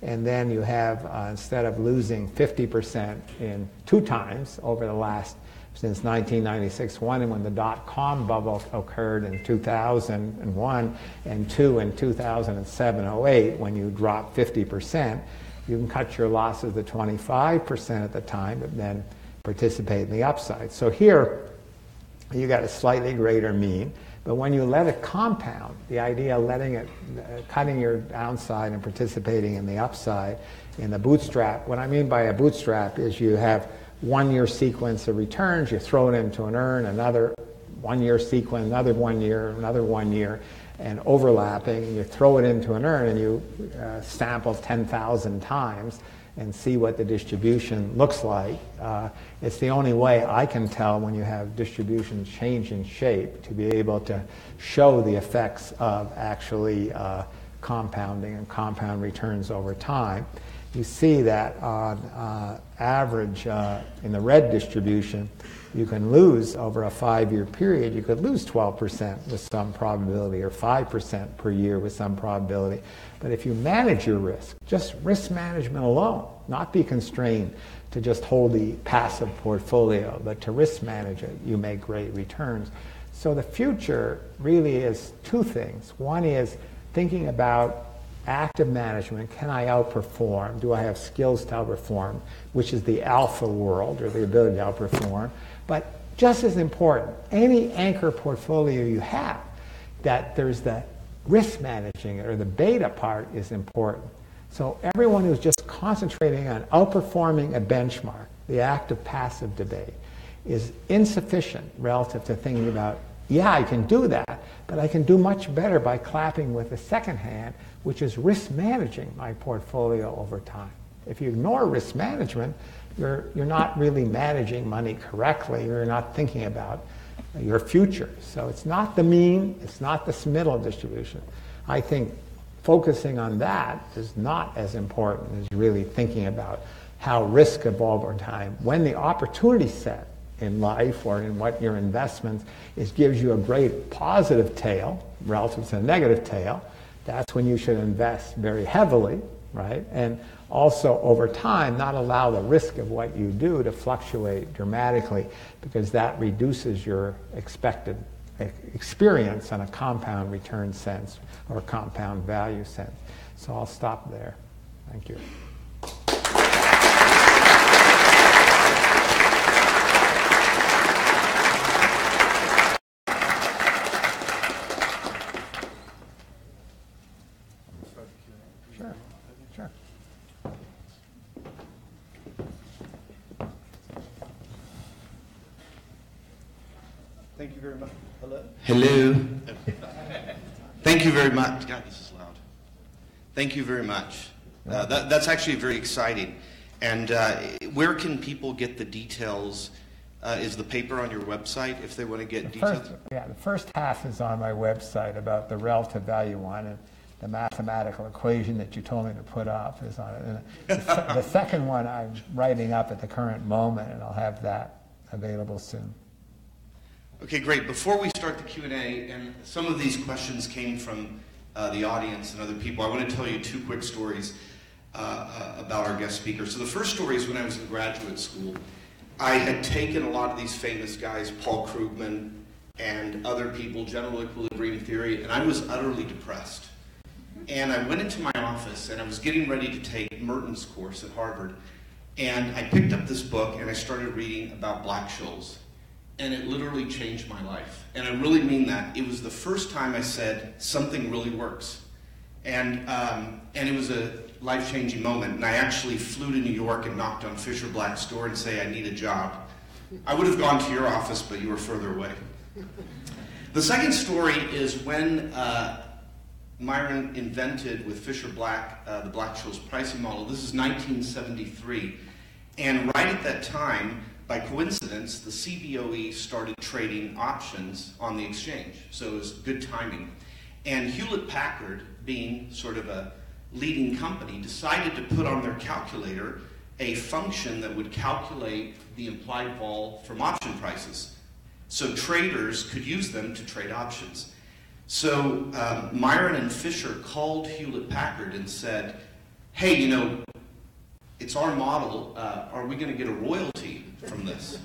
Speaker 2: and then you have, uh, instead of losing 50% in two times over the last, since 1996, one and when the dot-com bubble occurred in 2001, and two in 2007-08 when you drop 50%, you can cut your losses to 25% at the time, but then participate in the upside. So here, you got a slightly greater mean. But when you let it compound, the idea of letting it, uh, cutting your downside and participating in the upside in the bootstrap, what I mean by a bootstrap is you have one year sequence of returns, you throw it into an urn, another one year sequence, another one year, another one year, and overlapping, you throw it into an urn and you uh, sample 10,000 times and see what the distribution looks like. Uh, it's the only way I can tell when you have distributions changing shape to be able to show the effects of actually uh, compounding and compound returns over time. You see that on uh, average uh, in the red distribution, you can lose over a five year period, you could lose 12% with some probability or 5% per year with some probability. But if you manage your risk, just risk management alone, not be constrained to just hold the passive portfolio, but to risk manage it, you make great returns. So the future really is two things. One is thinking about active management. Can I outperform? Do I have skills to outperform? Which is the alpha world or the ability to outperform. But just as important, any anchor portfolio you have, that there's the risk managing or the beta part is important. So everyone who's just concentrating on outperforming a benchmark, the active passive debate, is insufficient relative to thinking about, yeah, I can do that, but I can do much better by clapping with the second hand, which is risk managing my portfolio over time. If you ignore risk management, you're, you're not really managing money correctly. You're not thinking about your future. So it's not the mean, it's not the middle distribution. I think focusing on that is not as important as really thinking about how risk evolve over time. When the opportunity set in life or in what your investments is gives you a great positive tail relative to a negative tail, that's when you should invest very heavily, right? And also over time not allow the risk of what you do to fluctuate dramatically because that reduces your expected experience on a compound return sense or compound value sense. So I'll stop there. Thank you.
Speaker 3: Hello. Thank you very much. God, this is loud. Thank you very much. Uh, that, that's actually very exciting. And uh, where can people get the details? Uh, is the paper on your website if they want to get
Speaker 2: The
Speaker 3: details?
Speaker 2: first, yeah, the first half is on my website about the relative value one, and the mathematical equation that you told me to put up is on it. And the, the second one I'm writing up at the current moment, and I'll have that available soon.
Speaker 3: Okay, great. Before we start the Q&A, and some of these questions came from uh, the audience and other people, I want to tell you two quick stories uh, uh, about our guest speaker. So the first story is when I was in graduate school. I had taken a lot of these famous guys, Paul Krugman and other people, general equilibrium theory, and I was utterly depressed. And I went into my office and I was getting ready to take Merton's course at Harvard. And I picked up this book and I started reading about Black Scholes and it literally changed my life. And I really mean that. It was the first time I said something really works, and um, and it was a life-changing moment. And I actually flew to New York and knocked on Fisher Black's door and say I need a job. I would have gone to your office, but you were further away. The second story is when uh, Myron invented with Fisher Black uh, the Black-Scholes pricing model. This is 1973, and right at that time by coincidence, the CBOE started trading options on the exchange. So it was good timing. And Hewlett Packard, being sort of a leading company, decided to put on their calculator a function that would calculate the implied vol from option prices. So traders could use them to trade options. So um, Myron and Fisher called Hewlett Packard and said, hey, you know, it's our model. Uh, are we going to get a royalty from this?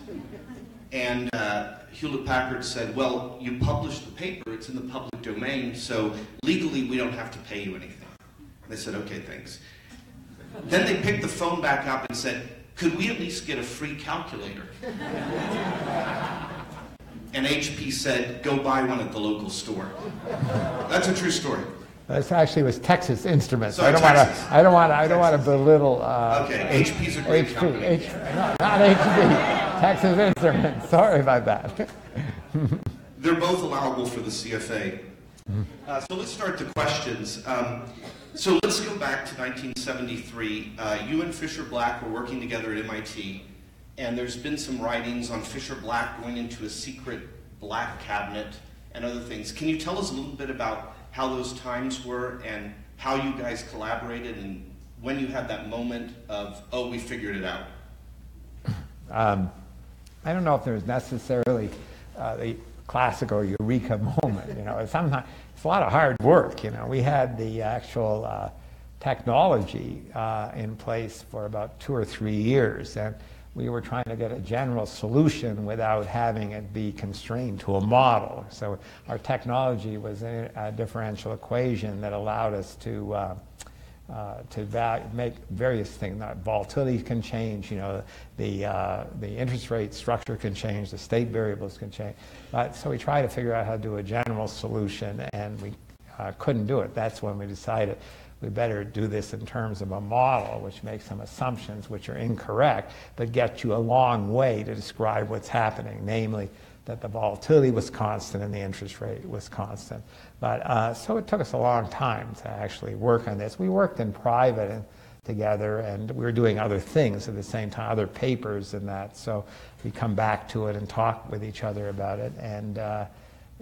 Speaker 3: And uh, Hewlett Packard said, well, you published the paper, it's in the public domain, so legally we don't have to pay you anything. And they said, okay, thanks. Then they picked the phone back up and said, could we at least get a free calculator? and HP said, go buy one at the local store. That's a true story.
Speaker 2: This actually was Texas Instruments.
Speaker 3: Sorry,
Speaker 2: I don't want
Speaker 3: Texas.
Speaker 2: to. I don't want. I don't want to belittle. Uh,
Speaker 3: Okay, HP's a great
Speaker 2: HP.
Speaker 3: company.
Speaker 2: H, no, not HP. Texas Instruments. Sorry about that.
Speaker 3: They're both allowable for the CFA. Uh, so let's start the questions. Um, so let's go back to 1973. Uh, you and Fisher Black were working together at MIT, and there's been some writings on Fisher Black going into a secret black cabinet and other things. Can you tell us a little bit about how those times were and how you guys collaborated and when you had that moment of, oh, we figured it out?
Speaker 2: Um, I don't know if there's necessarily uh, the classical eureka moment. You know, sometimes it's a lot of hard work. You know, we had the actual uh, technology uh, in place for about two or three years, and we were trying to get a general solution without having it be constrained to a model. So our technology was a, differential equation that allowed us to. Uh, uh, to make various things. Volatility can change. You know, the uh, the interest rate structure can change. The state variables can change. Uh, so we tried to figure out how to do a general solution, and we uh, couldn't do it. That's when we decided we better do this in terms of a model, which makes some assumptions which are incorrect, but get you a long way to describe what's happening, namely that the volatility was constant and the interest rate was constant. But uh, so it took us a long time to actually work on this. We worked in private and together, and we were doing other things at the same time, other papers and that. So we come back to it and talk with each other about it, and uh,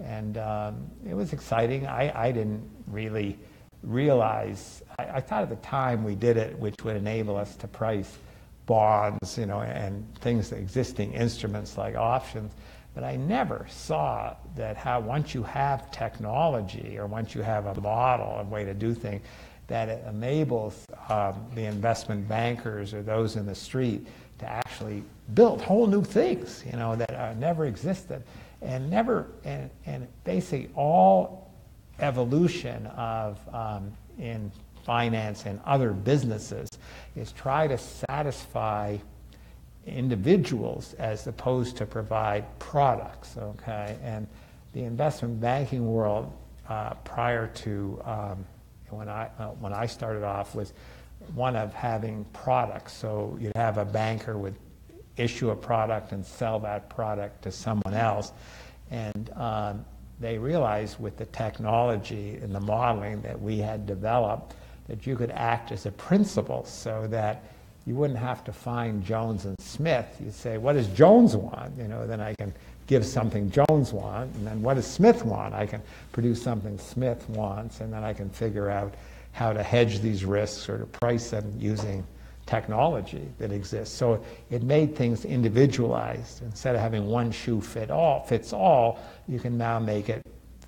Speaker 2: and um, it was exciting. I, I didn't really realize. I, I thought at the time we did it, which would enable us to price bonds, you know, and things, existing instruments like options. But I never saw that how once you have technology or once you have a model, a way to do things, that it enables um, the investment bankers or those in the street to actually build whole new things, you know, that uh, never existed, and never, and, and basically all evolution of um, in finance and other businesses is try to satisfy individuals as opposed to provide products, okay? And the investment banking world uh, prior to um, when, I, uh, when I started off was one of having products. So you'd have a banker would issue a product and sell that product to someone else. And um, they realized with the technology and the modeling that we had developed that you could act as a principal so that you wouldn't have to find Jones and Smith. You'd say, what does Jones want? You know, then I can give something Jones wants, and then what does Smith want? I can produce something Smith wants, and then I can figure out how to hedge these risks or to price them using technology that exists. So it made things individualized. Instead of having one shoe fit all, fits all, you can now make it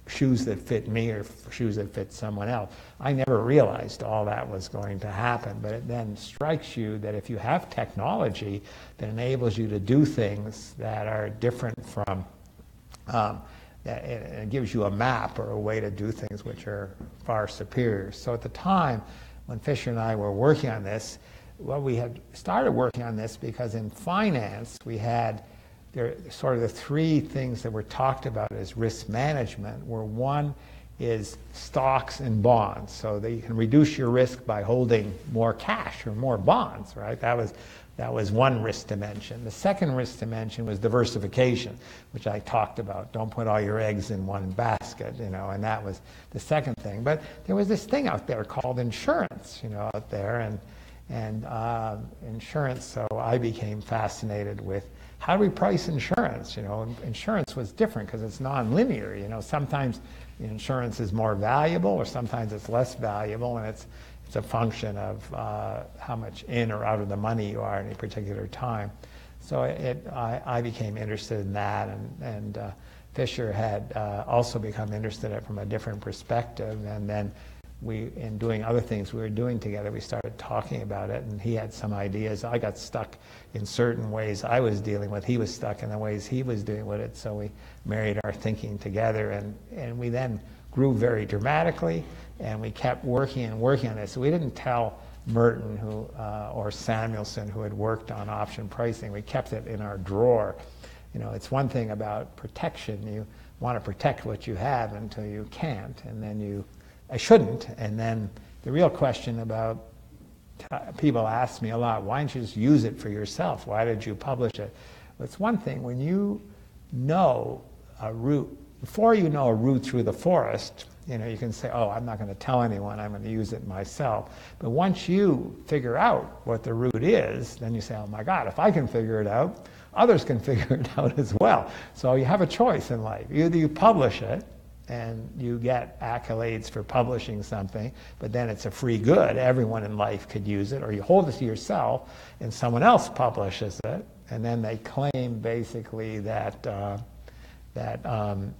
Speaker 2: shoes that fit me or shoes that fit someone else. I never realized all that was going to happen, but it then strikes you that if you have technology that enables you to do things that are different from, um, that it gives you a map or a way to do things which are far superior. So at the time when Fisher and I were working on this, well, we had started working on this because in finance we had there sort of the three things that were talked about as risk management were one is stocks and bonds. So that you can reduce your risk by holding more cash or more bonds right? That was that was one risk dimension. The second risk dimension was diversification which i talked about. Don't put all your eggs in one basket you know and that was the second thing. But there was this thing out there called insurance you know out there and and uh, insurance so i became fascinated with how do we price insurance? You know, insurance was different because it's nonlinear. You know, sometimes insurance is more valuable or sometimes it's less valuable, and it's it's a function of uh, how much in or out of the money you are at any particular time. So it, I, I became interested in that, and, and uh, Fisher had uh, also become interested in it from a different perspective, and then we, in doing other things we were doing together, we started talking about it, and he had some ideas. I got stuck in certain ways I was dealing with. He was stuck in the ways he was dealing with it, so we married our thinking together, and, and we then grew very dramatically, and we kept working and working on this. So we didn't tell Merton who, uh, or Samuelson, who had worked on option pricing, we kept it in our drawer. You know, it's one thing about protection. You want to protect what you have until you can't, and then you I shouldn't. And then the real question about people ask me a lot, why don't you just use it for yourself? Why did you publish it? Well, it's one thing when you know a route, before you know a route through the forest, you know, you can say, oh, I'm not going to tell anyone, I'm going to use it myself. But once you figure out what the route is, then you say, oh my God, if I can figure it out, others can figure it out as well. So you have a choice in life. Either you publish it, and you get accolades for publishing something, but then it's a free good. Everyone in life could use it, or you hold it to yourself and someone else publishes it, and then they claim basically that uh, that um,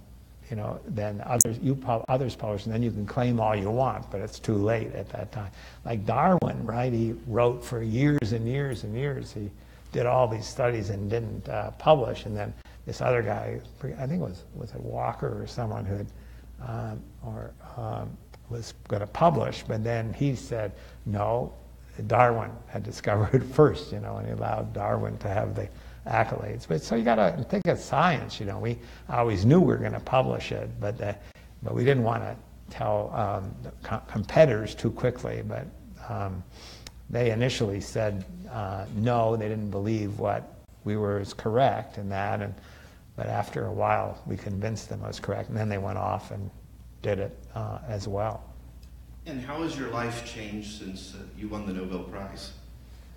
Speaker 2: you know then others you others publish, and then you can claim all you want, but it's too late at that time. Like Darwin, right? He wrote for years and years and years. He did all these studies and didn't uh, publish, and then this other guy, I think it was was it Walker or someone who had, um, or um, was going to publish, but then he said no. Darwin had discovered first, you know, and he allowed Darwin to have the accolades. But so you got to think of science, you know. We always knew we were going to publish it, but uh, but we didn't want to tell um, co- competitors too quickly. But um, they initially said uh, no, they didn't believe what we were as correct in that, and but after a while, we convinced them I was correct, and then they went off and did it uh, as well.
Speaker 3: And how has your life changed since uh, you won the Nobel Prize?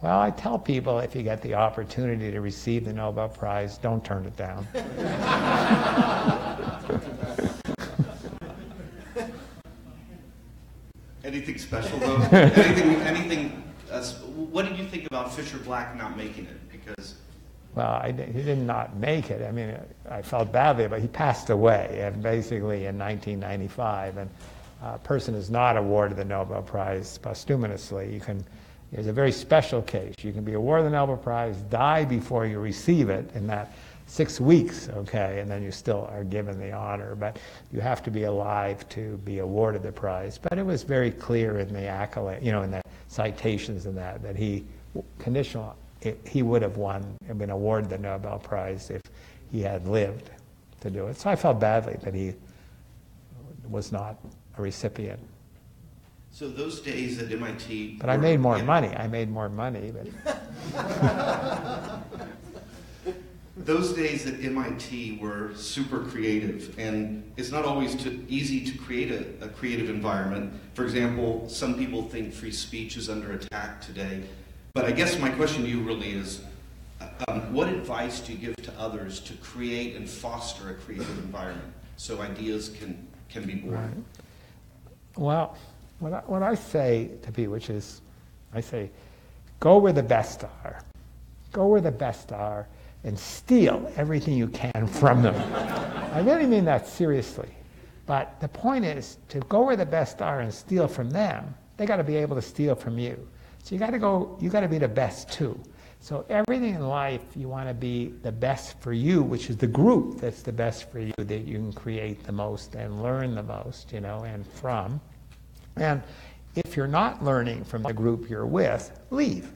Speaker 2: Well, I tell people if you get the opportunity to receive the Nobel Prize, don't turn it down.
Speaker 3: anything special though? anything? Anything? Uh, what did you think about Fisher Black not making it? Because
Speaker 2: well, I, he did not make it. I mean, I felt badly, but he passed away, and basically in 1995. And a person is not awarded the Nobel Prize posthumously. You can, there's a very special case. You can be awarded the Nobel Prize, die before you receive it, in that six weeks, okay, and then you still are given the honor. But you have to be alive to be awarded the prize. But it was very clear in the accolade, you know, in the citations and that, that he conditional it, he would have won and been awarded the Nobel Prize if he had lived to do it. So I felt badly that he was not a recipient.
Speaker 3: So those days at MIT.
Speaker 2: But I made more yeah. money. I made more money. But
Speaker 3: those days at MIT were super creative, and it's not always to, easy to create a, a, creative environment. For example, some people think free speech is under attack today. But I guess my question to you really is um, what advice do you give to others to create and foster a creative environment so ideas can, can be born? Right.
Speaker 2: Well, what I, what I say to people, which is, I say, go where the best are. Go where the best are and steal everything you can from them. I really mean that seriously. But the point is to go where the best are and steal from them, they got to be able to steal from you. So you got to go, you got to be the best too. So everything in life, you want to be the best for you, which is the group that's the best for you, that you can create the most and learn the most, you know, and from. And if you're not learning from the group you're with, leave,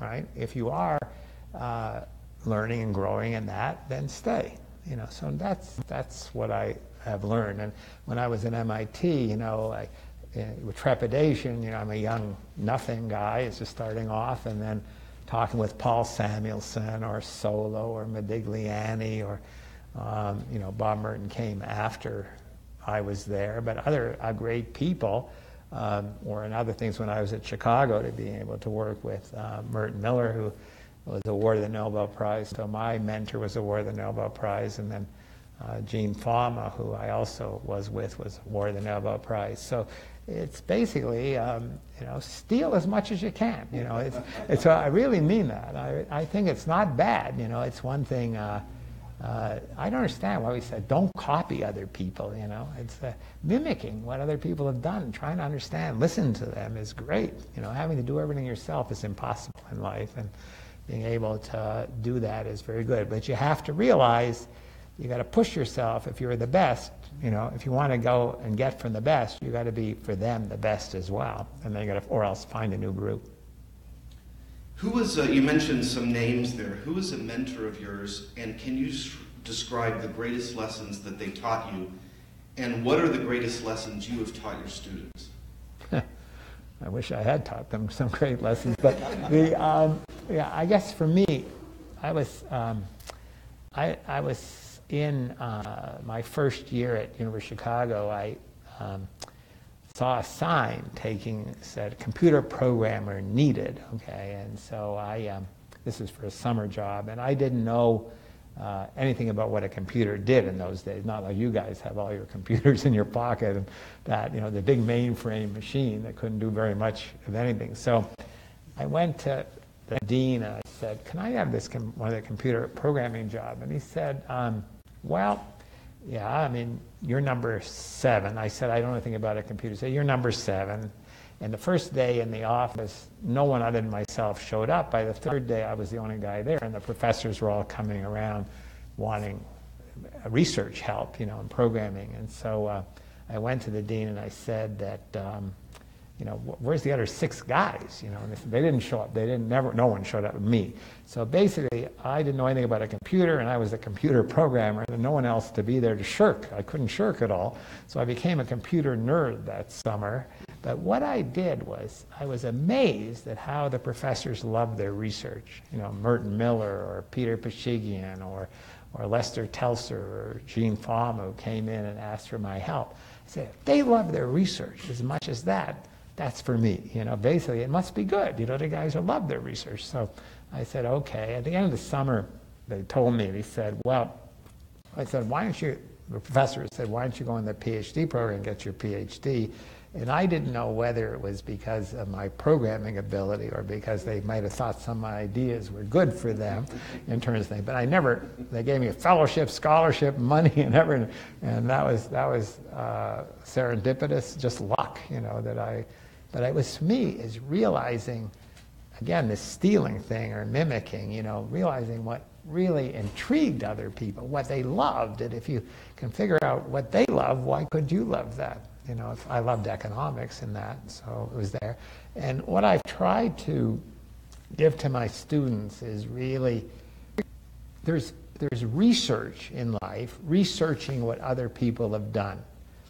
Speaker 2: right? If you are uh, learning and growing in that, then stay. You know, so that's that's what I have learned. And when I was at MIT, you know, I, with trepidation, you know, I'm a young nothing guy, it's just starting off, and then talking with Paul Samuelson or Solow or Modigliani or, um, you know, Bob Merton came after I was there, but other uh, great people. Um, or in other things when I was at Chicago to be able to work with uh, Merton Miller, who was awarded the Nobel Prize. So my mentor was awarded the Nobel Prize, and then uh, Gene Fama, who I also was with, was awarded the Nobel Prize. So it's basically, um, you know, steal as much as you can. You know, it's, it's, I really mean that. I, I think it's not bad. You know, it's one thing. Uh, uh, I don't understand why we said don't copy other people. You know, it's uh, mimicking what other people have done, trying to understand, listen to them is great. You know, having to do everything yourself is impossible in life, and being able to do that is very good. But you have to realize you got to push yourself. If you're the best, you know, if you want to go and get from the best, you got to be for them the best as well, and then you got to, or else find a new group.
Speaker 3: Who was? Uh, you mentioned some names there. Who was a mentor of yours, and can you describe the greatest lessons that they taught you, and what are the greatest lessons you have taught your students?
Speaker 2: I wish I had taught them some great lessons. But the, um, yeah, I guess for me, I was, um, I, I was in uh, my first year at University of Chicago. I um, saw a sign taking said computer programmer needed. Okay, and so I, um, this is for a summer job, and I didn't know uh, anything about what a computer did in those days. Not like you guys have all your computers in your pocket and that, you know, the big mainframe machine that couldn't do very much of anything. So I went to the dean and I said, can I have this, com- one of the computer programming job? And he said, um, well, yeah, I mean, you're number seven. I said, I don't know anything about a computer. Said, you're number seven. And the first day in the office, no one other than myself showed up. By the third day, I was the only guy there, and the professors were all coming around wanting research help, you know, in programming. And so uh, I went to the dean and I said that, um, you know, where's the other six guys? You know, and they didn't show up. They didn't never. No one showed up me. So basically, I didn't know anything about a computer, and I was a computer programmer, and no one else to be there to shirk. I couldn't shirk at all. So I became a computer nerd that summer. But what I did was I was amazed at how the professors loved their research. You know, Merton Miller or Peter Pashigian or or Lester Telser or Gene Fama who came in and asked for my help. I said, they love their research as much as that, that's for me. You know, basically, it must be good. You know, the guys who love their research. So I said, okay. At the end of the summer, they told me, they said, well, I said, why don't you, the professor said, why don't you go in the PhD program and get your PhD? And I didn't know whether it was because of my programming ability or because they might have thought some ideas were good for them in terms of things. But I never, they gave me a fellowship, scholarship, money, and everything. And that was, that was uh, serendipitous, just luck, you know, that I, but it was for me is realizing, again, this stealing thing or mimicking, you know, realizing what really intrigued other people, what they loved. And if you can figure out what they love, why could you love that? you know, I loved economics in that, so it was there. And what I've tried to give to my students is really there's there's research in life, researching what other people have done.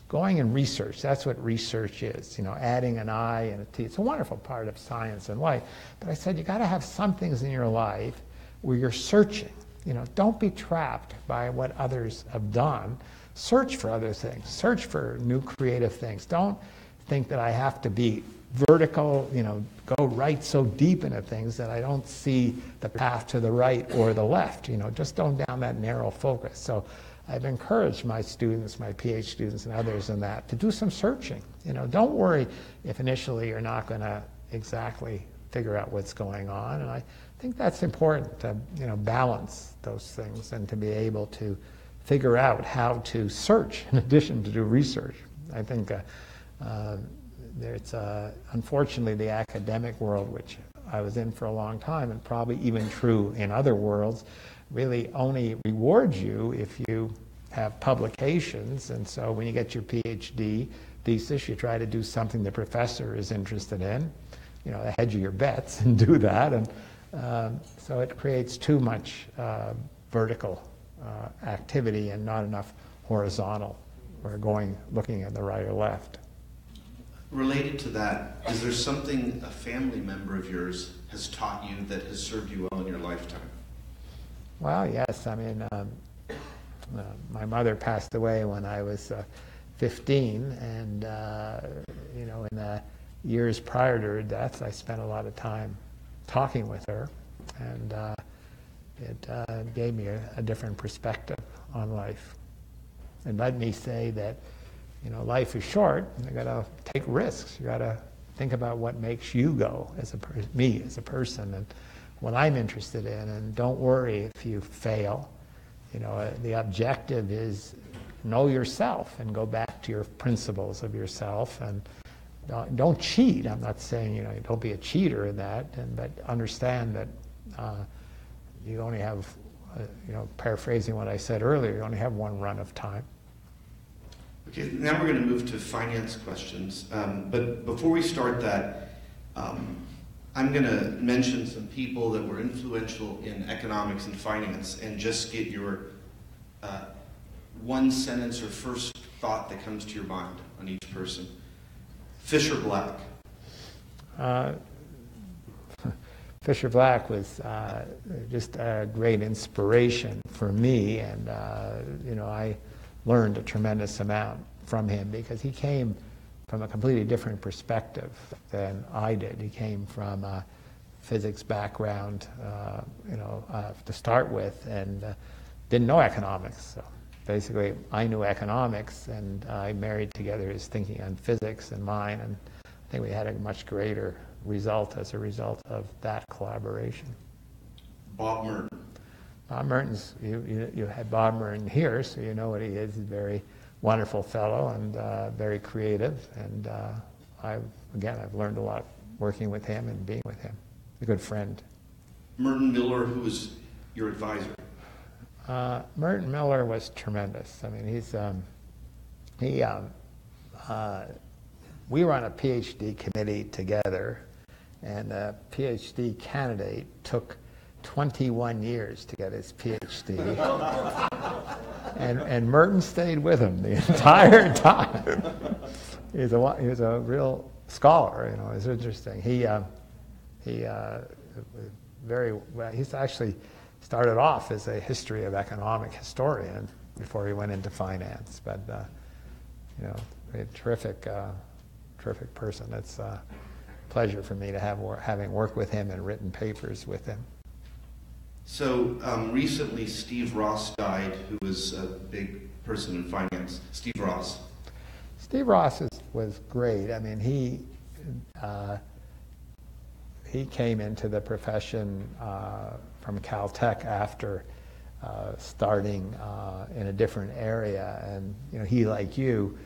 Speaker 2: Going and research, that's what research is, you know, adding an I and a T. It's a wonderful part of science and life. But I said you got to have some things in your life where you're searching. You know, don't be trapped by what others have done. Search for other things. Search for new creative things. Don't think that I have to be vertical, you know, go right so deep into things that I don't see the path to the right or the left. You know, just don't down that narrow focus. So I've encouraged my students, my PhD students and others in that to do some searching. You know, don't worry if initially you're not going to exactly figure out what's going on. And I think that's important to, you know, balance those things and to be able to figure out how to search in addition to do research. I think uh, uh, uh, unfortunately the academic world, which I was in for a long time, and probably even true in other worlds, really only rewards you if you have publications. And so when you get your PhD thesis, you try to do something the professor is interested in. You know, hedge your bets and do that. And um, so it creates too much uh, vertical uh, activity and not enough horizontal or going looking at the right or left.
Speaker 3: Related to that, is there something a family member of yours has taught you that has served you well in your lifetime?
Speaker 2: Well, yes. I mean, um, uh, my mother passed away when I was uh, 15, and uh, you know, in the years prior to her death, I spent a lot of time talking with her, and uh, it uh, gave me a, a different perspective on life, and let me say that you know, life is short. You got to take risks. You got to think about what makes you go as a per- me as a person and what I'm interested in. And don't worry if you fail. You know, uh, the objective is know yourself and go back to your principles of yourself and don't, don't cheat. I'm not saying you know don't be a cheater in that, and but understand that uh, you only have, uh, you know, paraphrasing what I said earlier, you only have one run of time.
Speaker 3: Okay, now we're going to move to finance questions. Um, but before we start that, um, I'm going to mention some people that were influential in economics and finance and just get your uh, one sentence or first thought that comes to your mind on each person. Fisher Black.
Speaker 2: Uh, Fisher Black was uh, just a great inspiration for me, and uh, you know I learned a tremendous amount from him because he came from a completely different perspective than I did. He came from a physics background, uh, you know, uh, to start with, and uh, didn't know economics. So basically, I knew economics, and I married together his thinking on physics and mine, and I think we had a much greater result as a result of that collaboration.
Speaker 3: Bob Merton.
Speaker 2: Bob Merton's, you, you, you, had Bob Merton here, so you know what he is. He's very wonderful fellow and uh, very creative. And uh, I, again, I've learned a lot working with him and being with him. A good friend.
Speaker 3: Merton Miller, who was your advisor?
Speaker 2: Uh, Merton Miller was tremendous. I mean, he's, um, he, um, uh, we were on a PhD committee together, and a PhD candidate took 21 years to get his PhD. and, and Merton stayed with him the entire time. he's, a, he's a real scholar, you know, it's interesting. He, uh, he uh, very well, he's actually started off as a history of economic historian before he went into finance. But, uh, you know, a terrific, uh, terrific person. It's a pleasure for me to have, having worked with him and written papers with him.
Speaker 3: So um, recently, Steve Ross died, who was a big person in finance. Steve Ross.
Speaker 2: Steve Ross is, was great. I mean, he uh, he came into the profession uh, from Caltech after uh, starting uh, in a different area, and you know, he like you.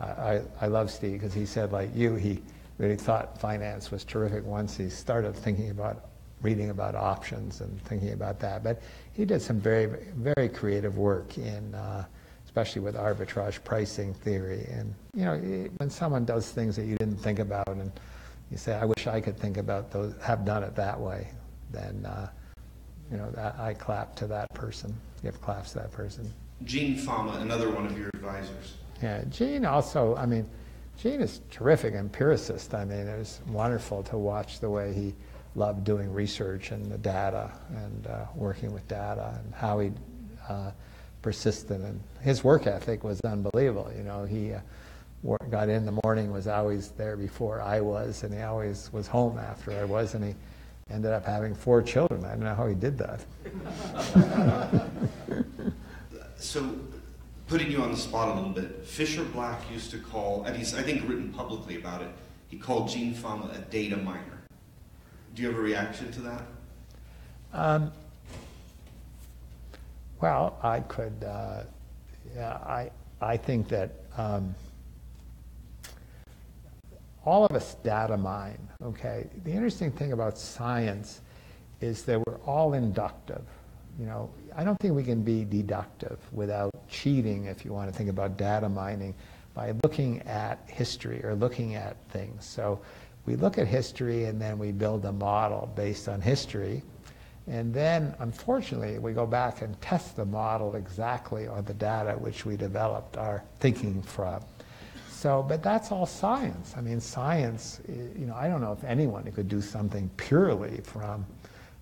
Speaker 2: Uh, I, I love Steve because he said like you, he really thought finance was terrific once he started thinking about reading about options and thinking about that. But he did some very, very creative work in, uh, especially with arbitrage pricing theory. And you know, when someone does things that you didn't think about, and you say, "I wish I could think about those, have done it that way," then uh, you know, that, I clap to that person. Give claps to that person.
Speaker 3: Gene Fama, another one of your advisors.
Speaker 2: Yeah, Gene also. I mean, Gene is terrific empiricist. I mean, it was wonderful to watch the way he loved doing research and the data and uh, working with data and how he uh, persistent and his work ethic was unbelievable. You know, he uh, got in the morning, was always there before I was, and he always was home after I was, and he ended up having four children. I don't know how he did that.
Speaker 3: so, putting you on the spot a little bit, Fisher Black used to call, and he's I think written publicly about it. He called Gene Fama a data miner. Do you have a reaction to that?
Speaker 2: Um, well, I could. Uh, yeah, I I think that um, all of us data mine. Okay. The interesting thing about science is that we're all inductive. You know, I don't think we can be deductive without cheating, if you want to think about data mining, by looking at history or looking at things. So we look at history and then we build a model based on history. And then, unfortunately, we go back and test the model exactly on the data which we developed our thinking from. So, but that's all science. I mean, science, you know, I don't know if anyone could do something purely from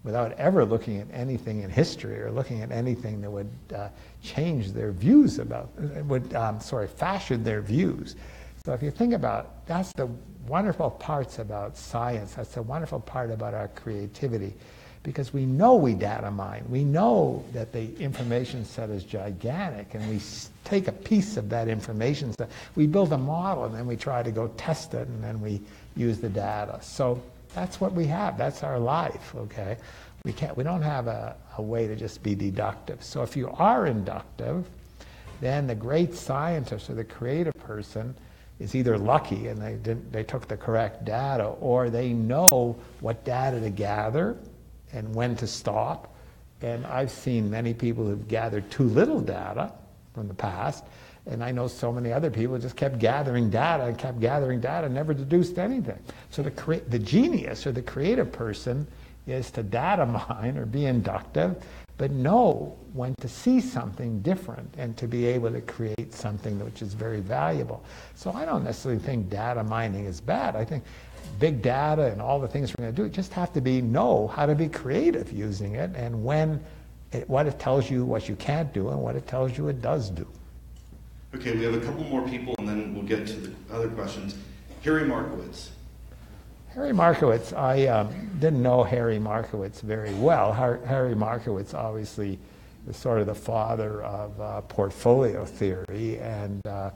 Speaker 2: without ever looking at anything in history or looking at anything that would uh, change their views about, would, um, sorry, fashion their views. So if you think about, that's the wonderful parts about science, that's the wonderful part about our creativity, because we know we data mine. We know that the information set is gigantic, and we take a piece of that information set. We build a model, and then we try to go test it, and then we use the data. So that's what we have. That's our life, okay? We, can't, we don't have a, a way to just be deductive. So if you are inductive, then the great scientist or the creative person is either lucky and they, didn't, they took the correct data, or they know what data to gather and when to stop. And I've seen many people who've gathered too little data from the past, and I know so many other people just kept gathering data and kept gathering data and never deduced anything. So the, cre- the genius or the creative person is to data mine or be inductive, but know when to see something different and to be able to create something which is very valuable. So I don't necessarily think data mining is bad. I think big data and all the things we're going to do just have to be know how to be creative using it and when it, what it tells you what you can't do and what it tells you it does do.
Speaker 3: Okay, we have a couple more people, and then we'll get to the other questions. Harry Markowitz.
Speaker 2: Harry Markowitz, I um, didn't know Harry Markowitz very well. Harry Markowitz obviously is sort of the father of uh, portfolio theory, and uh,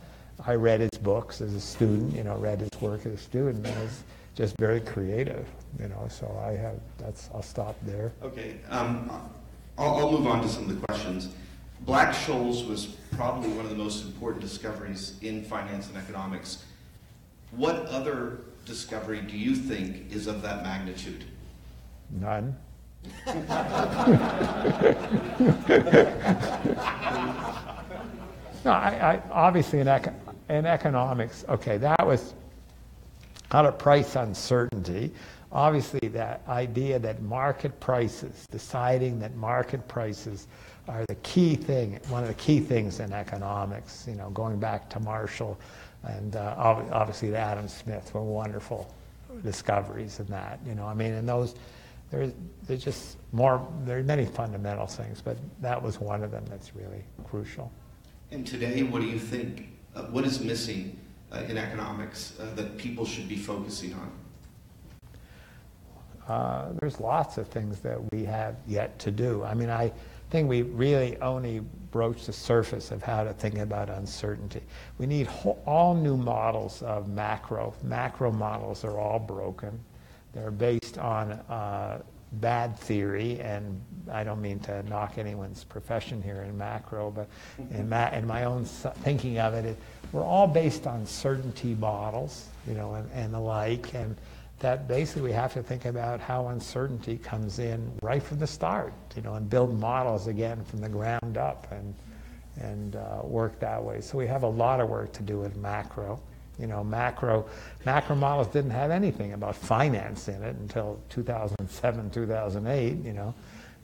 Speaker 2: I read his books as a student, you know, read his work as a student, and was just very creative, you know, so I have, that's, I'll stop there.
Speaker 3: Okay, um, I'll, I'll move on to some of the questions. Black-Scholes was probably one of the most important discoveries in finance and economics. What other discovery do you think is of that magnitude?
Speaker 2: None. no, I, I, obviously in, econ- in economics, okay, that was how to price uncertainty. Obviously, that idea that market prices, deciding that market prices are the key thing, one of the key things in economics. You know, going back to Marshall and uh, obviously to Adam Smith were wonderful discoveries in that. You know, I mean, and those there's there's just more. There are many fundamental things, but that was one of them that's really crucial.
Speaker 3: And today, what do you think? Uh, what is missing uh, in economics uh, that people should be focusing on?
Speaker 2: Uh, there's lots of things that we have yet to do. I mean, I think we really only broached the surface of how to think about uncertainty. We need all new models of macro. Macro models are all broken. They're based on uh, bad theory, and I don't mean to knock anyone's profession here in macro, but in, ma- in my own thinking of it, it, we're all based on certainty models, you know, and, and the like, and that basically we have to think about how uncertainty comes in right from the start, you know, and build models again from the ground up and, and uh, work that way. So we have a lot of work to do with macro. You know, macro, macro models didn't have anything about finance in it until 2007, 2008, you know,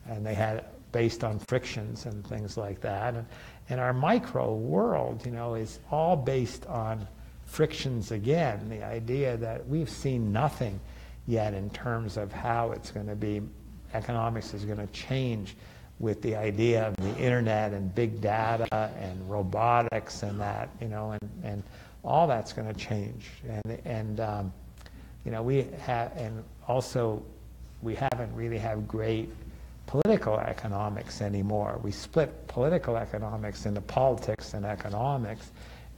Speaker 2: and they had based on frictions and things like that. And, and our micro world, you know, is all based on frictions again, the idea that we've seen nothing yet in terms of how it's going to be, economics is going to change with the idea of the internet and big data and robotics and that, you know, and, and all that's going to change. And, and um, you know, we have, and also we haven't really have great political economics anymore. We split political economics into politics and economics.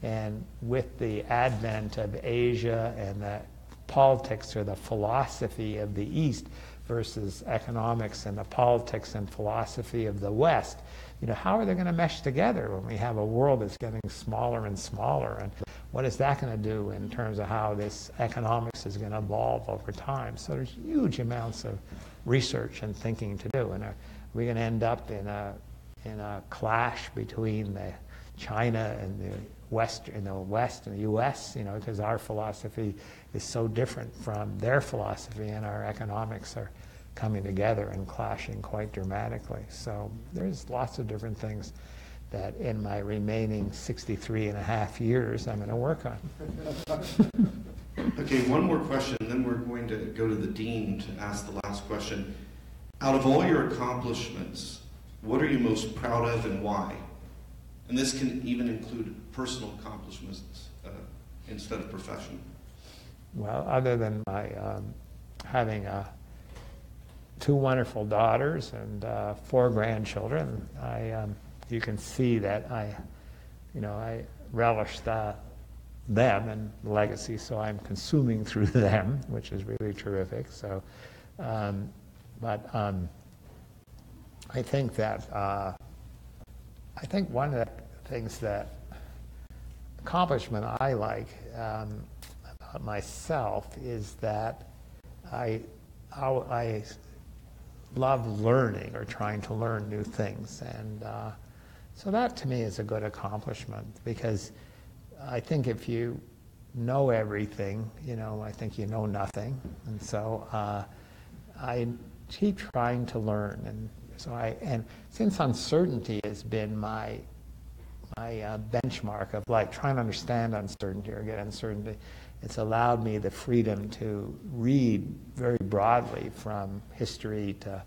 Speaker 2: And with the advent of Asia and the politics or the philosophy of the East versus economics and the politics and philosophy of the West, you know, how are they going to mesh together when we have a world that's getting smaller and smaller? And what is that going to do in terms of how this economics is going to evolve over time? So there's huge amounts of research and thinking to do. And are we going to end up in a, in a clash between the China and the West, in the West and the U.S., you know, because our philosophy is so different from their philosophy and our economics are coming together and clashing quite dramatically. So there's lots of different things that in my remaining 63 and a half years I'm going to work on.
Speaker 3: okay, one more question, then we're going to go to the dean to ask the last question. Out of all your accomplishments, what are you most proud of and why? And this can even include personal accomplishments uh, instead of professional.
Speaker 2: Well, other than my um, having a two wonderful daughters and uh, four grandchildren. I, um, you can see that I, you know, I relish the, them and legacy, so I'm consuming through them, which is really terrific. So, um, but um, I think that uh, I think one of the things that accomplishment I like um, about myself is that I, I love learning or trying to learn new things. And uh, so that to me is a good accomplishment because I think if you know everything, you know, I think you know nothing. And so uh, I keep trying to learn. And so I, and since uncertainty has been my, my uh, benchmark of like trying to understand uncertainty or get uncertainty, it's allowed me the freedom to read very broadly from history to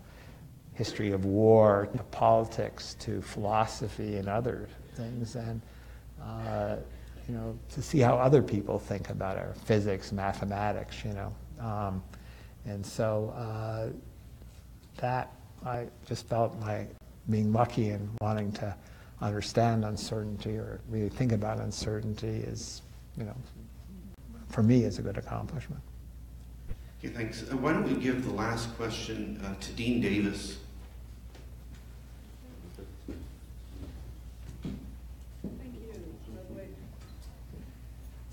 Speaker 2: history of war to politics to philosophy and other things, and uh, you know to see how other people think about it, physics, mathematics, you know, um, and so uh, that I just felt my being lucky and wanting to understand uncertainty or really think about uncertainty is, you know, for me is a good accomplishment.
Speaker 3: Okay, thanks. Uh, why don't we give the last question uh, to Dean Davis?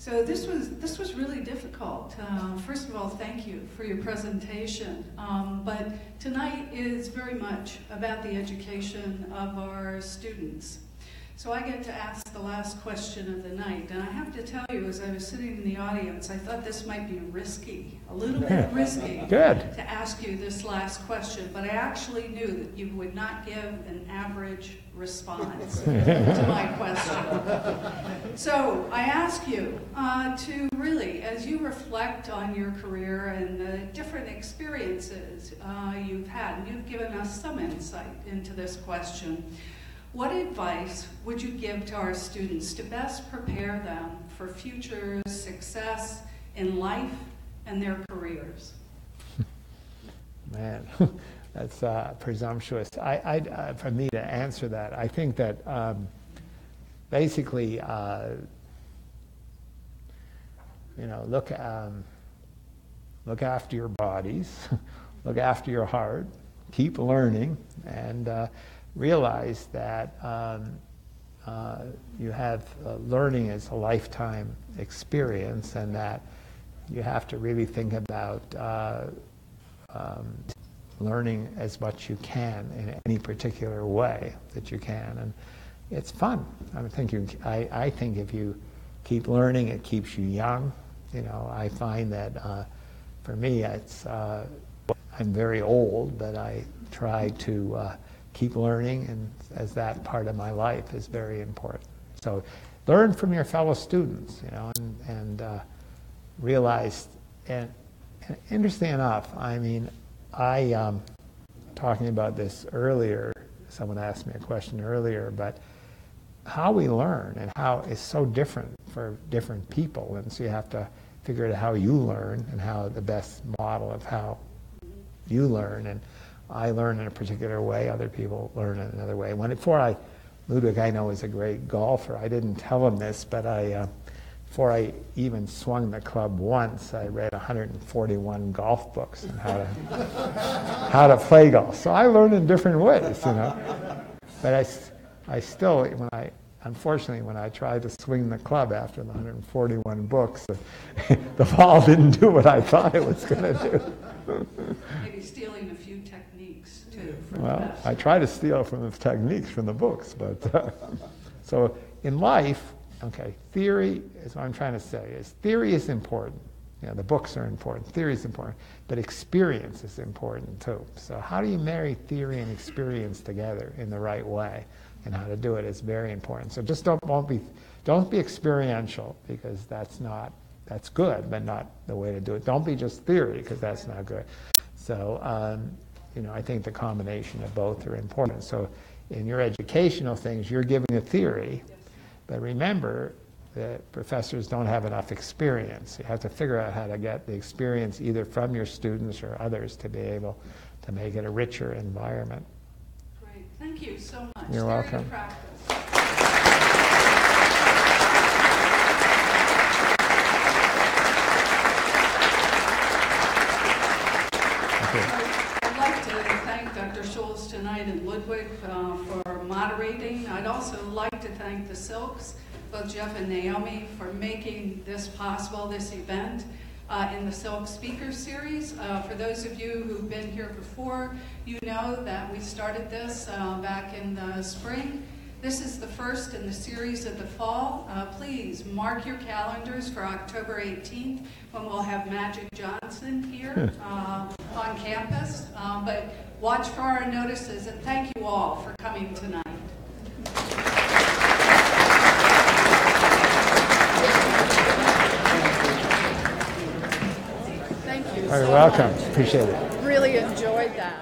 Speaker 4: So this was this was really difficult. Uh, first of all, thank you for your presentation. Um, but tonight is very much about the education of our students. So I get to ask the last question of the night. And I have to tell you, as I was sitting in the audience, I thought this might be risky, a little bit risky
Speaker 2: Good.
Speaker 4: to ask you this last question. But I actually knew that you would not give an average response to my question. So I ask you uh, to really, as you reflect on your career and the different experiences uh, you've had, and you've given us some insight into this question, what advice would you give to our students to best prepare them for future success in life and their careers?
Speaker 2: Man, that's uh, presumptuous. I, I, uh, for me to answer that, I think that um, basically, uh, you know, look, um, look after your bodies, look after your heart, keep learning, and uh, realize that um, uh, you have uh, learning as a lifetime experience and that you have to really think about uh, um, learning as much you can in any particular way that you can. And it's fun. I, think you, I, I think if you keep learning, it keeps you young. You know, I find that uh, for me, it's, uh, I'm very old, but I try to uh, keep learning, and as that part of my life is very important. So learn from your fellow students, you know, and, and uh, realize, and and interesting enough, I mean, I, um, talking about this earlier, someone asked me a question earlier, but how we learn and how is so different for different people. And so you have to figure out how you learn and how the best model of how you learn. And I learn in a particular way, other people learn in another way. When before I, Ludwig, I know is a great golfer. I didn't tell him this, but I, uh, before I even swung the club once, I read 141 golf books on how to how to play golf. So I learned in different ways, you know. But I, I still, when I, unfortunately, when I tried to swing the club after the 141 books, the, ball didn't do what I thought it was going to do.
Speaker 4: Maybe stealing
Speaker 2: Well. I try to steal from the techniques from the books, but uh, so in life, okay, theory is what I'm trying to say is theory is important. You know, the books are important, theory is important, but experience is important too. So how do you marry theory and experience together in the right way, and how to do it is very important. So just don't won't be don't be experiential because that's not that's good, but not the way to do it. Don't be just theory because that's not good. So, um, you know, I think the combination of both are important. So, in your educational things, you're giving a theory, but remember that professors don't have enough experience. You have to figure out how to get the experience either from your students or others to be able to make it a richer environment.
Speaker 4: Great, thank you so much.
Speaker 2: You're
Speaker 4: to
Speaker 2: welcome.
Speaker 4: practice. I'd like to thank Dr. Schultz tonight and Ludwig uh, for moderating. I'd also like to thank the Silks, both Jeff and Naomi, for making this possible, this event uh, in the Silk Speaker Series. Uh, For those of you who've been here before, you know that we started this uh, back in the spring. This is the first in the series of the fall. Uh, Please mark your calendars for October 18th, when we'll have Magic Johnson here uh, on campus. Uh, But watch for our notices, and thank you all for coming tonight. Thank you
Speaker 2: Very
Speaker 4: so
Speaker 2: welcome.
Speaker 4: much.
Speaker 2: Appreciate it.
Speaker 5: Really enjoyed that.